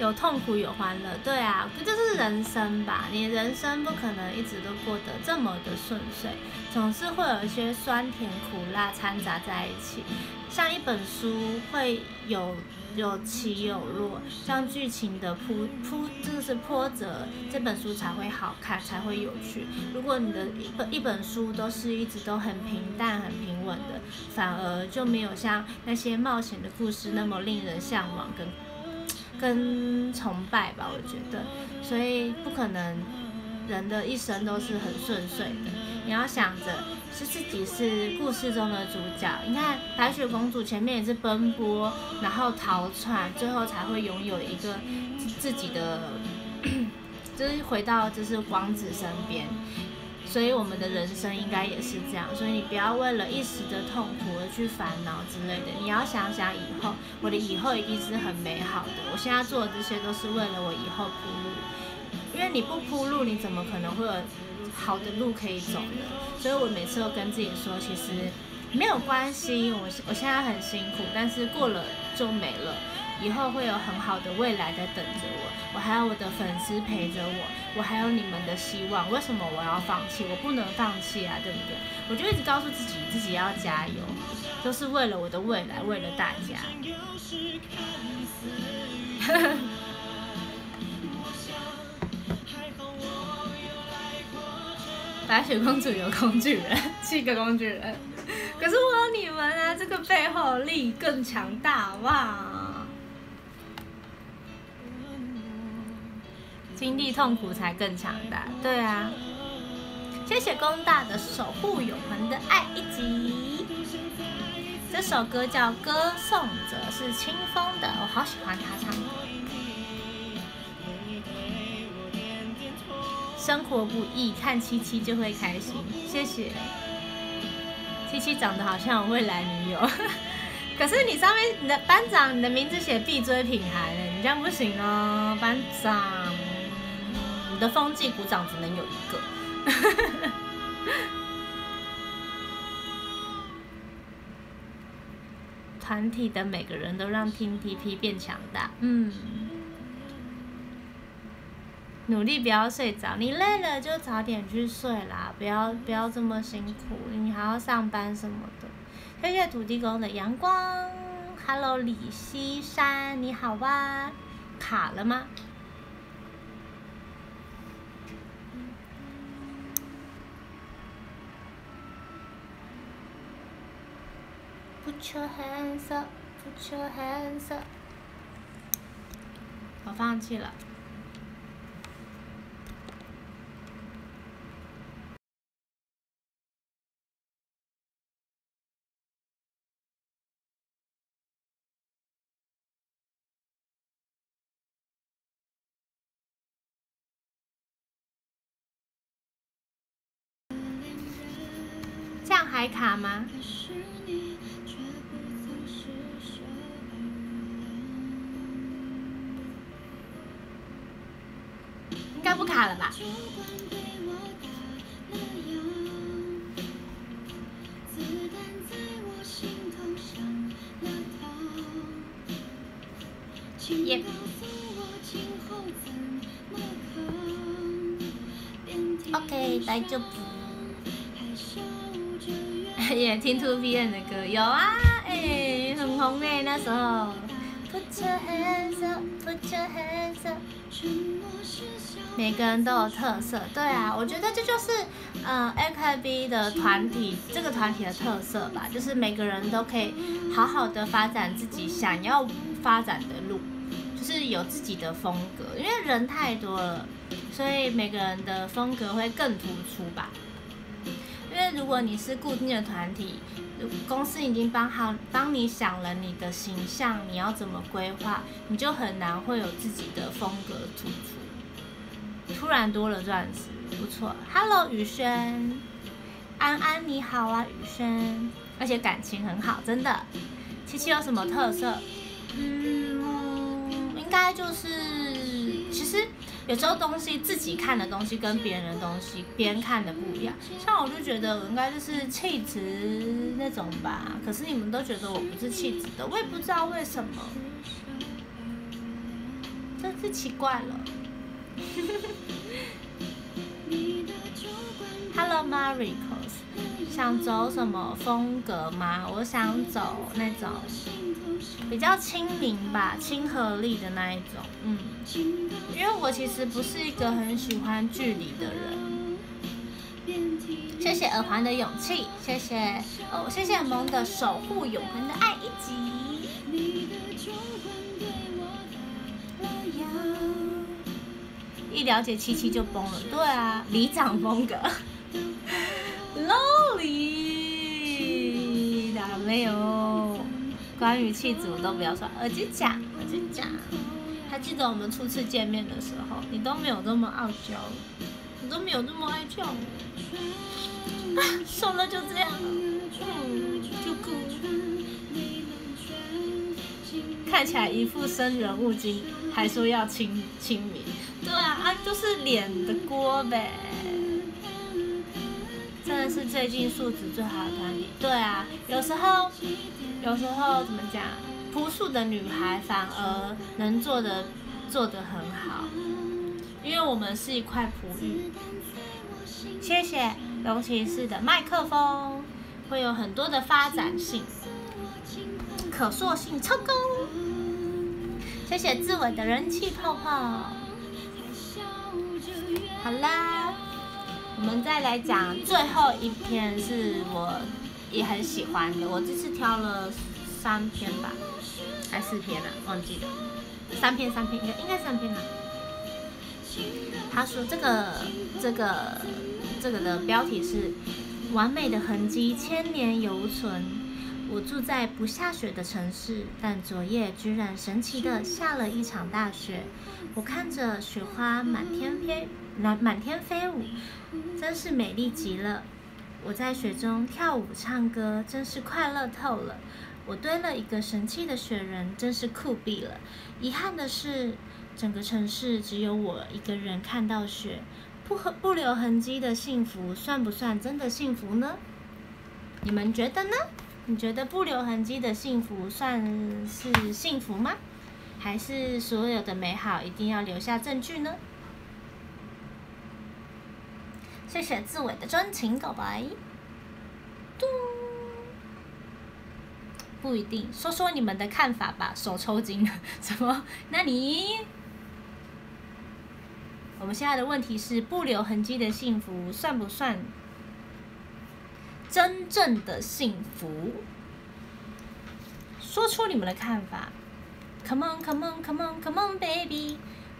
有痛苦有欢乐，对啊，这就是人生吧？你人生不可能一直都过得这么的顺遂，总是会有一些酸甜苦辣掺杂在一起。像一本书会有有起有落，像剧情的铺铺，这个是波折，这本书才会好看，才会有趣。如果你的一本一本书都是一直都很平淡、很平稳的，反而就没有像那些冒险的故事那么令人向往跟。跟崇拜吧，我觉得，所以不可能人的一生都是很顺遂的。你要想着是自己是故事中的主角。你看白雪公主前面也是奔波，然后逃窜，最后才会拥有一个自己的，就是回到就是王子身边。所以我们的人生应该也是这样，所以你不要为了一时的痛苦而去烦恼之类的。你要想想以后，我的以后一定是很美好的。我现在做的这些都是为了我以后铺路，因为你不铺路，你怎么可能会有好的路可以走呢？所以我每次都跟自己说，其实没有关系，我我现在很辛苦，但是过了就没了。以后会有很好的未来在等着我，我还有我的粉丝陪着我，我还有你们的希望。为什么我要放弃？我不能放弃啊，对不对？我就一直告诉自己，自己要加油，都是为了我的未来，为了大家。白雪公主有工具人，七个工具人，可是我有你们啊，这个背后力更强大，好经历痛苦才更强大，对啊。谢谢公大的守护永恒的爱一集。这首歌叫《歌颂者》，是清风的，我好喜欢他唱。生活不易，看七七就会开心。谢谢。七七长得好像我未来女友，可是你上面你的班长，你的名字写必追品牌的，你这样不行哦，班长。的风纪鼓掌只能有一个。团体的每个人都让 T T P 变强大。嗯。努力不要睡着，你累了就早点去睡啦，不要不要这么辛苦，你还要上班什么的。谢谢土地公的阳光，Hello 李西山，你好哇，卡了吗？Put your hands up, put your hands up。我放弃了。这样还卡吗？不卡了吧？耶。OK，大丈夫。也听 Two p n 的歌，有啊，哎，很红诶，那时候。每个人都有特色，对啊，我觉得这就是，嗯，AKB 的团体这个团体的特色吧，就是每个人都可以好好的发展自己想要发展的路，就是有自己的风格，因为人太多了，所以每个人的风格会更突出吧。因为如果你是固定的团体，公司已经帮好帮你想了你的形象，你要怎么规划，你就很难会有自己的风格突。突然多了钻石，不错。Hello，雨轩，安安你好啊，雨轩，而且感情很好，真的。七七有什么特色？嗯，应该就是，其实有时候东西自己看的东西跟别人的东西，别人看的不一样。像我就觉得应该就是气质那种吧，可是你们都觉得我不是气质的，我也不知道为什么，真是奇怪了。Hello, Maricos，想走什么风格吗？我想走那种比较亲民吧，亲和力的那一种。嗯，因为我其实不是一个很喜欢距离的人。谢谢耳环的勇气，谢谢哦，谢谢萌的守护永恒的爱一集。一了解七七就崩了，对啊，里长风格。Lolly，哪没有？关于气质我都不要说，耳机讲，耳机讲。还记得我们初次见面的时候，你都没有这么傲娇，你都没有这么爱叫我。瘦了就这样，嗯，就哭。看起来一副生人勿近，还说要亲亲民。对啊，啊就是脸的锅呗。真的是最近素质最好的团体。对啊，有时候，有时候怎么讲，朴素的女孩反而能做的做得很好，因为我们是一块璞玉。谢谢龙骑士的麦克风，会有很多的发展性，可塑性超高。谢谢志伟的人气泡泡。好啦。我们再来讲最后一篇，是我也很喜欢的。我这次挑了三篇吧，还是四篇啊？忘记了，三篇三篇应该应该三篇了。他说这个这个这个的标题是“完美的痕迹千年犹存”。我住在不下雪的城市，但昨夜居然神奇的下了一场大雪。我看着雪花满天飞。满满天飞舞，真是美丽极了。我在雪中跳舞唱歌，真是快乐透了。我堆了一个神奇的雪人，真是酷毙了。遗憾的是，整个城市只有我一个人看到雪，不不留痕迹的幸福，算不算真的幸福呢？你们觉得呢？你觉得不留痕迹的幸福算是幸福吗？还是所有的美好一定要留下证据呢？谢谢志伟的真情告白。嘟，不一定，说说你们的看法吧。手抽筋了，什么？那你？我们现在的问题是：不留痕迹的幸福算不算真正的幸福？说出你们的看法。Come on, come on, come on, come on, baby，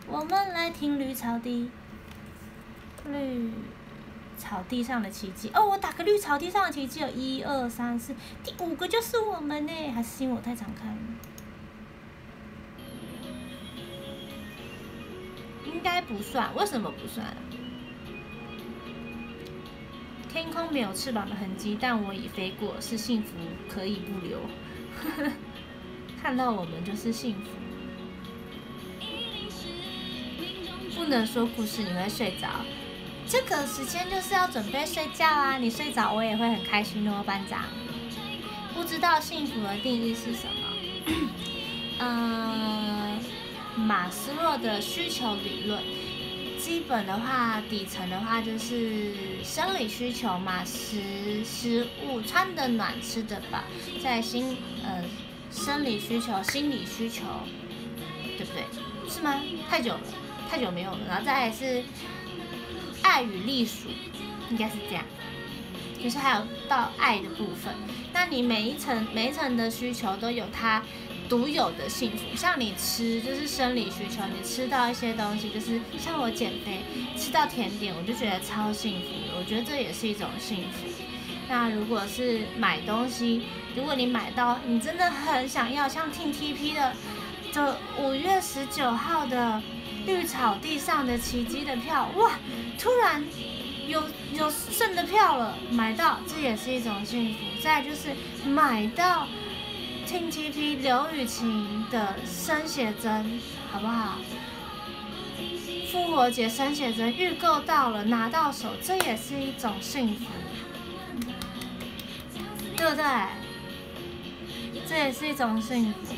我们来听绿草地。绿。草地上的奇迹哦！我打个绿草地上的奇迹，有一二三四，第五个就是我们呢，还是因为我太常看？应该不算，为什么不算？天空没有翅膀的痕迹，但我已飞过，是幸福可以不留。看到我们就是幸福。不能说故事，你会睡着。这个时间就是要准备睡觉啊！你睡着，我也会很开心哦，班长。不知道幸福的定义是什么？嗯，马斯洛的需求理论，基本的话，底层的话就是生理需求嘛，食食物、穿的暖、吃的饱，在心呃生理需求、心理需求，对不对？是吗？太久了，太久没有了，然后再来是。爱与隶属，应该是这样，就是还有到爱的部分。那你每一层每一层的需求都有它独有的幸福。像你吃就是生理需求，你吃到一些东西，就是像我减肥吃到甜点，我就觉得超幸福。我觉得这也是一种幸福。那如果是买东西，如果你买到你真的很想要，像 T T P 的就五月十九号的。绿草地上的奇迹的票，哇！突然有有剩的票了，买到，这也是一种幸福。再就是买到听 TP 刘雨晴的生写真，好不好？复活节生写真预购到了，拿到手，这也是一种幸福，对不对？这也是一种幸福。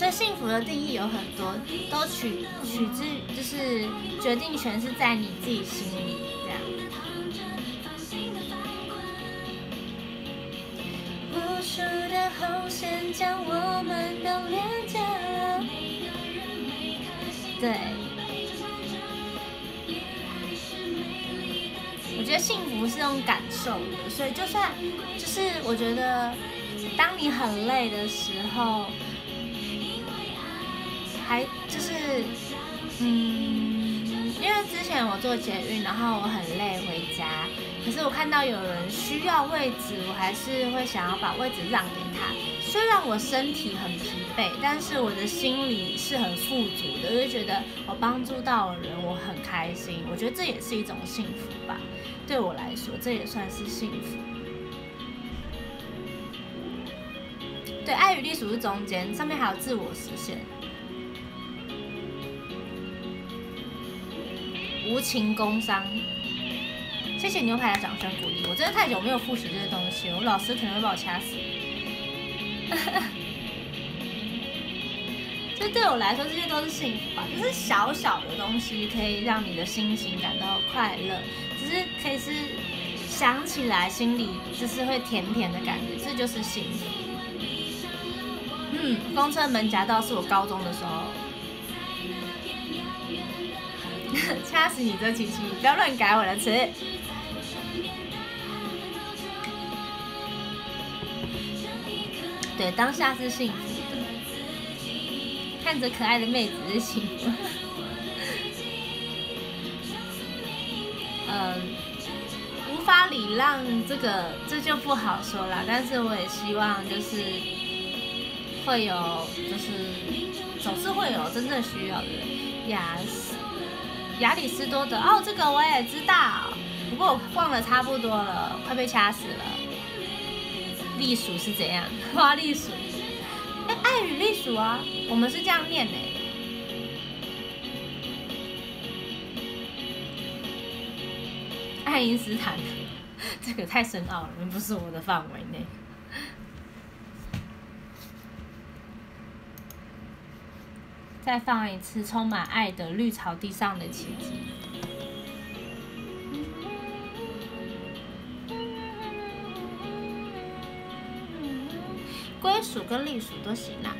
所以幸福的定义有很多，都取取自就是决定权是在你自己心里这样。无数的红线将我们都连接了，对。我觉得幸福是用感受，所以就算就是我觉得，当你很累的时候。还就是，嗯，因为之前我做捷运，然后我很累回家，可是我看到有人需要位置，我还是会想要把位置让给他。虽然我身体很疲惫，但是我的心里是很富足的，就觉得我帮助到了人，我很开心。我觉得这也是一种幸福吧，对我来说，这也算是幸福。对，爱与隶属是中间，上面还有自我实现。无情工伤，谢谢牛排的掌声鼓励。我真的太久没有复习这些东西，我老师可能会把我掐死。这对我来说，这些都是幸福吧，就是小小的东西可以让你的心情感到快乐，只是可以是想起来心里就是会甜甜的感觉，这就是幸福。嗯，公车门夹道是我高中的时候。掐死你这琪琪！不要乱改我的词。对，当下是幸福的，看着可爱的妹子是幸福。嗯，无法礼让这个这就不好说了，但是我也希望就是会有，就是总是会有真正需要的人呀。亚里士多德哦，这个我也知道，不过我忘了差不多了，快被掐死了。隶属是怎样？花隶属？哎，爱与隶属啊，我们是这样念的。爱因斯坦，这个太深奥了，不是我的范围内。再放一次充满爱的绿草地上的奇迹。归属跟隶属都行啦。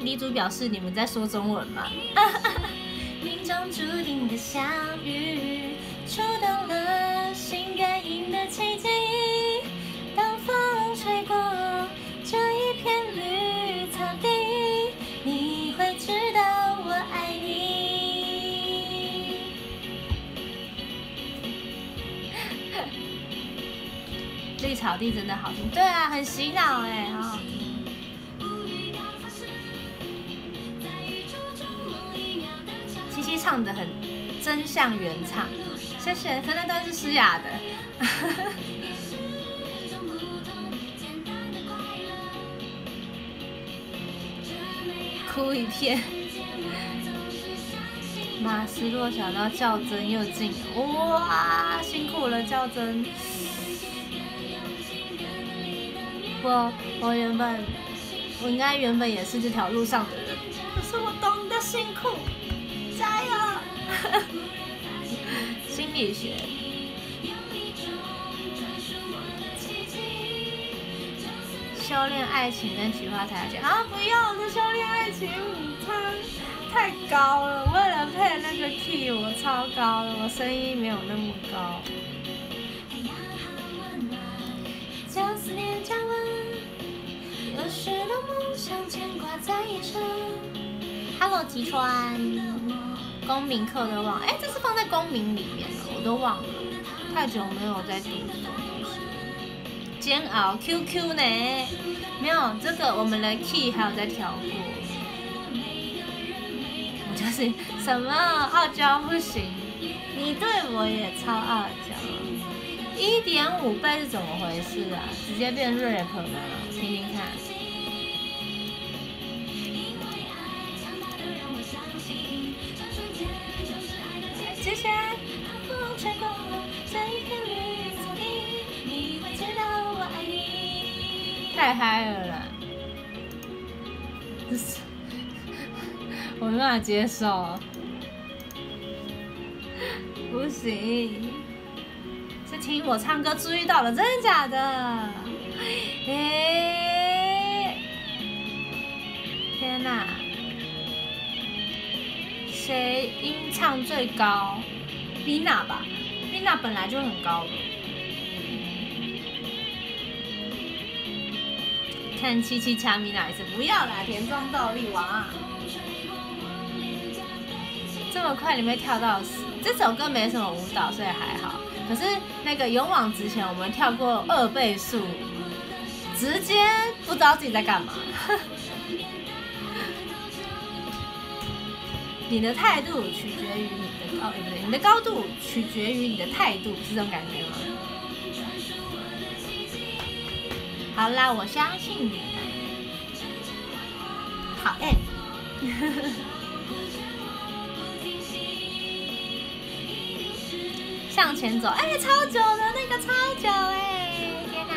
李主表示你们在说中文吗？命中注定的相遇，触动了心感应的奇迹。草地真的好听，对啊，很洗脑哎，好好听。七七唱的很真像原唱，谢谢，可能都是诗雅的。哭一片，马斯洛想到较真又近，哇，辛苦了较真。我我原本我应该原本也是这条路上的人，可是我懂得辛苦，加油！心理学。修炼爱情跟菊花台阶啊！不要，这修炼爱情舞餐太高了，为了配那个 key，我超高了，我声音没有那么高。Hello，吉川，公民课都忘，哎，这是放在公民里面了，我都忘了，太久没有在读这种东西。煎熬 QQ 呢？没有这个，我们的 key 还有在调过。我就是什么傲娇不行，你对我也超傲娇。一点五倍是怎么回事啊？直接变 rap 吗？听听看。太嗨了啦！我没办法接受，不行。听我唱歌注意到了，真的假的？哎，天哪！谁音唱最高？Mina 吧，Mina 本来就很高。看七七掐米哪一次，不要啦，田庄倒立王啊！这么快你会跳到死？这首歌没什么舞蹈，所以还好。可是那个勇往直前，我们跳过二倍速，直接不知道自己在干嘛。你的态度取决于你的高，不对，你的高度取决于你的态度，是这种感觉吗？好啦，我相信你。好哎。向前走，哎，超久的那个超久哎，天哪！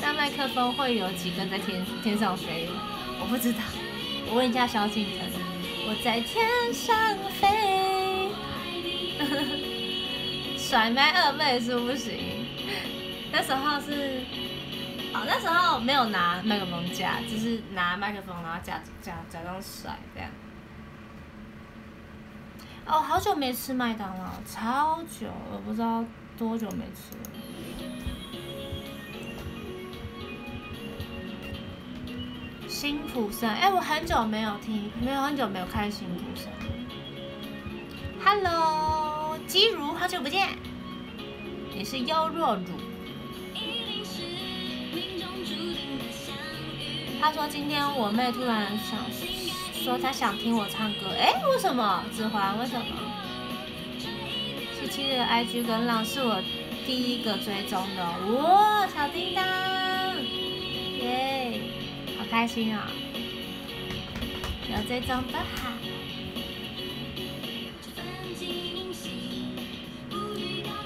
那麦克风会有几根在天天上飞？我不知道，我问一下萧敬腾。我在天上飞，甩麦二倍是不行。那时候是，哦，那时候没有拿麦克风架，就是拿麦克风然后假假假装甩这样。哦，好久没吃麦当劳，超久，我不知道多久没吃了。辛普森，哎，我很久没有听，没有很久没有看辛普森。Hello，基如，好久不见。你是优若乳。他说今天我妹突然想。说她想听我唱歌，哎，为什么？子环为什么？七七的 IG 跟浪是我第一个追踪的，哇，小叮当，耶，好开心啊！有追踪的好，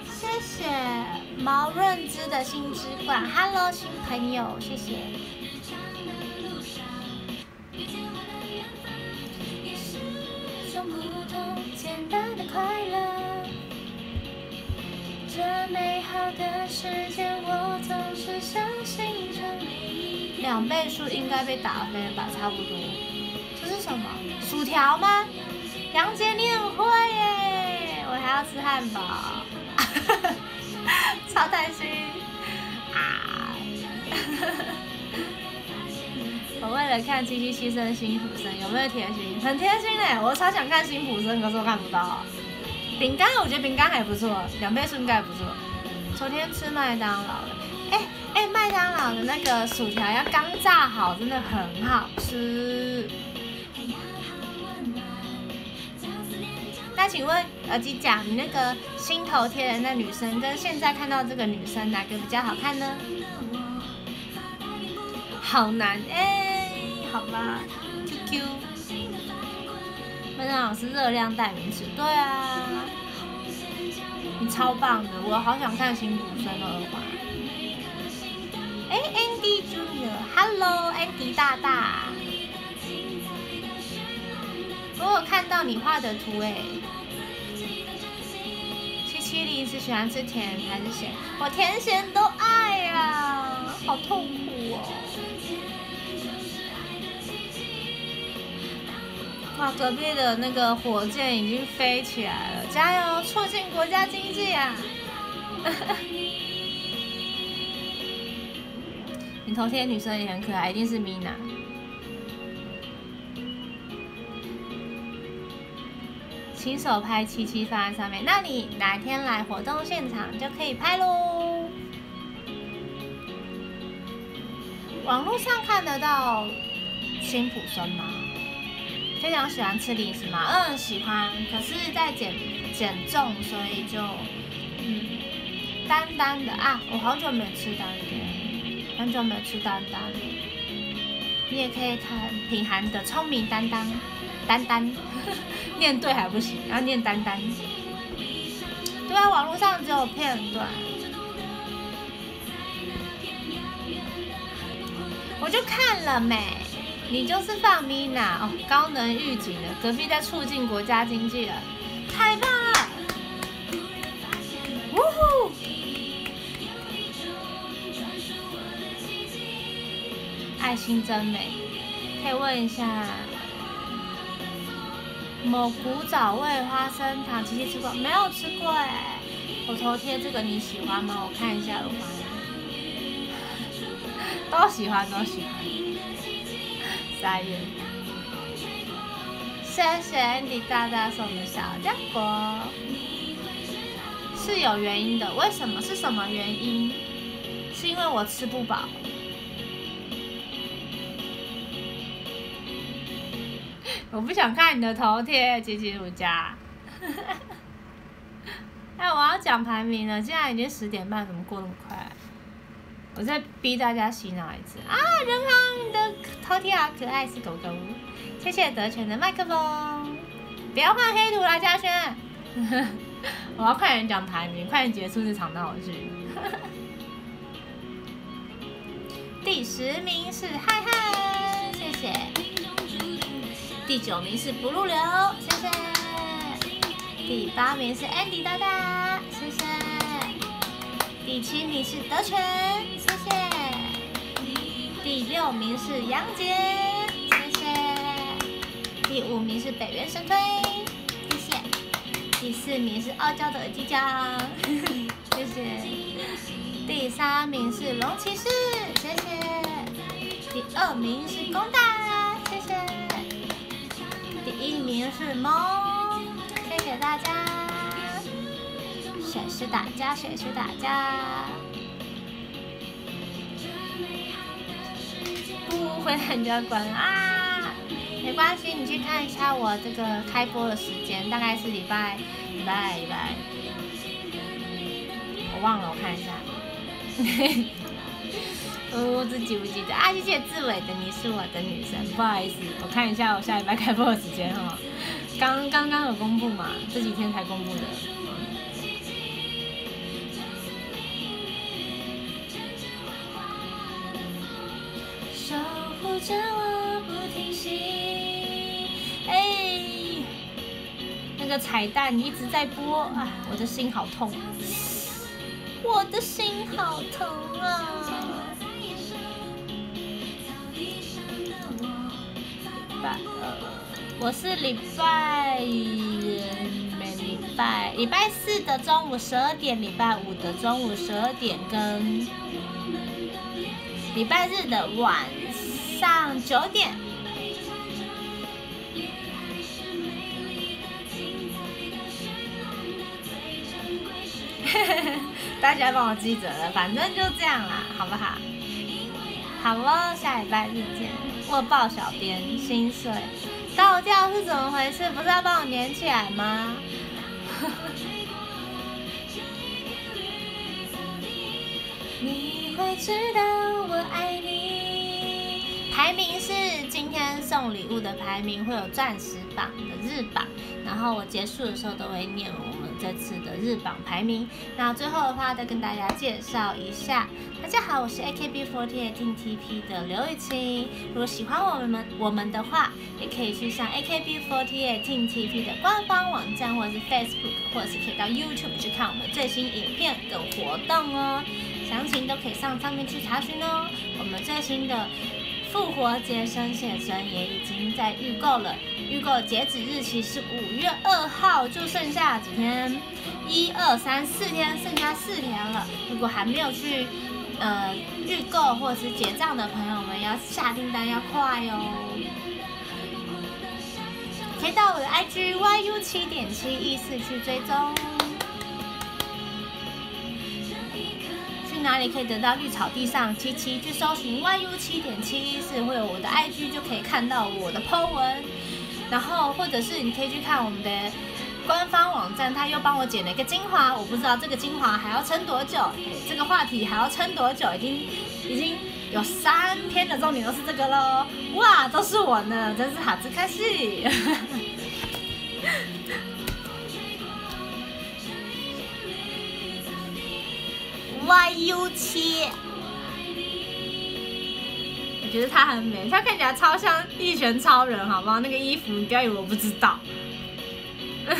谢谢毛润之的新之冠，Hello 新朋友，谢谢。简单的快乐，这美好的世界我总是相信着你。两倍数应该被打飞吧，差不多。这是什么？薯条吗？杨杰你很会耶！我还要吃汉堡，超开心啊！我为了看七七牺牲辛普森，有没有贴心？很贴心嘞！我超想看辛普森，可是我看不到。饼干，我觉得饼干还不错，两倍速应该不错。昨天吃麦当劳了，哎哎，麦当劳的那个薯条要刚炸好，真的很好吃。那请问耳机讲，你那个心头贴的那女生，跟现在看到这个女生哪个比较好看呢？好难哎，好吧，QQ，麦当劳是热量代名词，对啊，你超棒的，我好想看辛普森的耳环。哎，Andy Junior，Hello，Andy 大大，我有看到你画的图哎。七七零是喜欢吃甜还是咸？我甜咸都爱呀，好痛苦哦。哇，隔壁的那个火箭已经飞起来了，加油，促进国家经济啊！你头贴女生也很可爱，一定是 Mina。亲手拍七七放在上面，那你哪天来活动现场就可以拍喽。网络上看得到辛普森吗？非常喜欢吃零食吗？嗯，喜欢。可是，在减减重，所以就嗯丹的啊，我好久没吃丹丹，很久没吃丹丹。你也可以看品涵的聪明丹丹，丹丹，念对还不行，要念丹丹。对啊，网络上只有片段。我就看了没，你就是放 Mina 哦，高能预警的，隔壁在促进国家经济了，太棒了！呜呼！爱心真美，可以问一下，某古早味花生糖，琪琪吃过没有？吃过哎，我头贴这个你喜欢吗？我看一下的话。都喜欢，都喜欢。三月，谢谢 Andy 大大送的小浆果，是有原因的。为什么？是什么原因？是因为我吃不饱。我不想看你的头贴，吉吉如家。哎，我要讲排名了，现在已经十点半，怎么过那么快？我在逼大家洗脑一次啊！人好，你的头贴好可爱，是狗狗。谢谢德全的麦克风，不要换黑图了，嘉轩。我要快点讲排名，快点结束这场闹剧。第十名是嗨嗨，谢谢。第九名是不入流，谢谢。第八名是 Andy 大大，谢谢。第七名是德全，谢谢。第六名是杨杰，谢谢。第五名是北原神推，谢谢。第四名是傲娇的耳机匠，谢谢。第三名是龙骑士，谢谢。第二名是公大，名是猫，谢谢大家。谁是打架？谁是打架？不回来你就要关啊！没关系，你去看一下我这个开播的时间，大概是礼拜礼拜礼拜，我忘了，我看一下。我自己不记得啊！谢谢志伟的，你是我的女神，不好意思，我看一下我下礼拜开播的时间哈，刚刚刚有公布嘛，这几天才公布的。着我不停息。哎，那个彩蛋一直在播啊，我的心好痛，我的心好疼啊！拜我是礼拜每礼拜礼拜四的中午十二点，礼拜五的中午十二点跟礼拜日的晚。上九点，大家帮我记着了，反正就这样啦，好不好？好了，下礼拜日见。我抱小编心碎，倒掉是怎么回事？不是要帮我粘起来吗？你会知道我爱你。排名是今天送礼物的排名，会有钻石榜的日榜，然后我结束的时候都会念我们这次的日榜排名。那最后的话再跟大家介绍一下，大家好，我是 AKB48 TP 的刘雨晴。如果喜欢我们我们的话，也可以去上 AKB48 TP 的官方网站，或者是 Facebook，或者是可以到 YouTube 去看我们最新影片跟活动哦。详情都可以上上面去查询哦。我们最新的。复活节生写真也已经在预购了，预购截止日期是五月二号，就剩下几天，一二三四天，剩下四天了。如果还没有去呃预购或者是结账的朋友们，要下订单要快哦。可以到我的 IG YU 七点七一四去追踪。哪里可以得到绿草地上七七？去搜寻 YU 七点七一四，会有我的 IG 就可以看到我的 po 文。然后或者是你可以去看我们的官方网站他又帮我剪了一个精华，我不知道这个精华还要撑多久，这个话题还要撑多久，已经已经有三篇的重点都是这个喽，哇，都是我呢，真是好自开心。YU 七，觉得她很美，她看起来超像一拳超人，好不好？那个衣服你不要以为我不知道。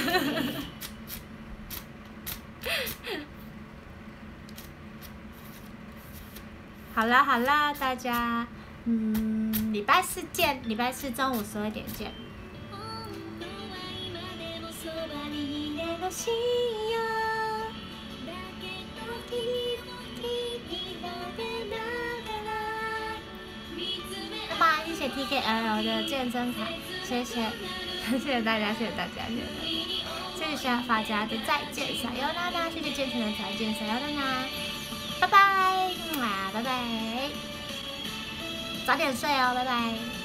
好啦好啦，大家，嗯，礼拜四见，礼拜四中午十二点见。谢谢 TKL 的健身卡，谢谢，谢谢大家，谢谢大家，谢谢大家，谢谢发家的再见，小优娜娜，谢谢健身的再见，小优娜娜，拜拜，啊，拜拜，早点睡哦，拜拜。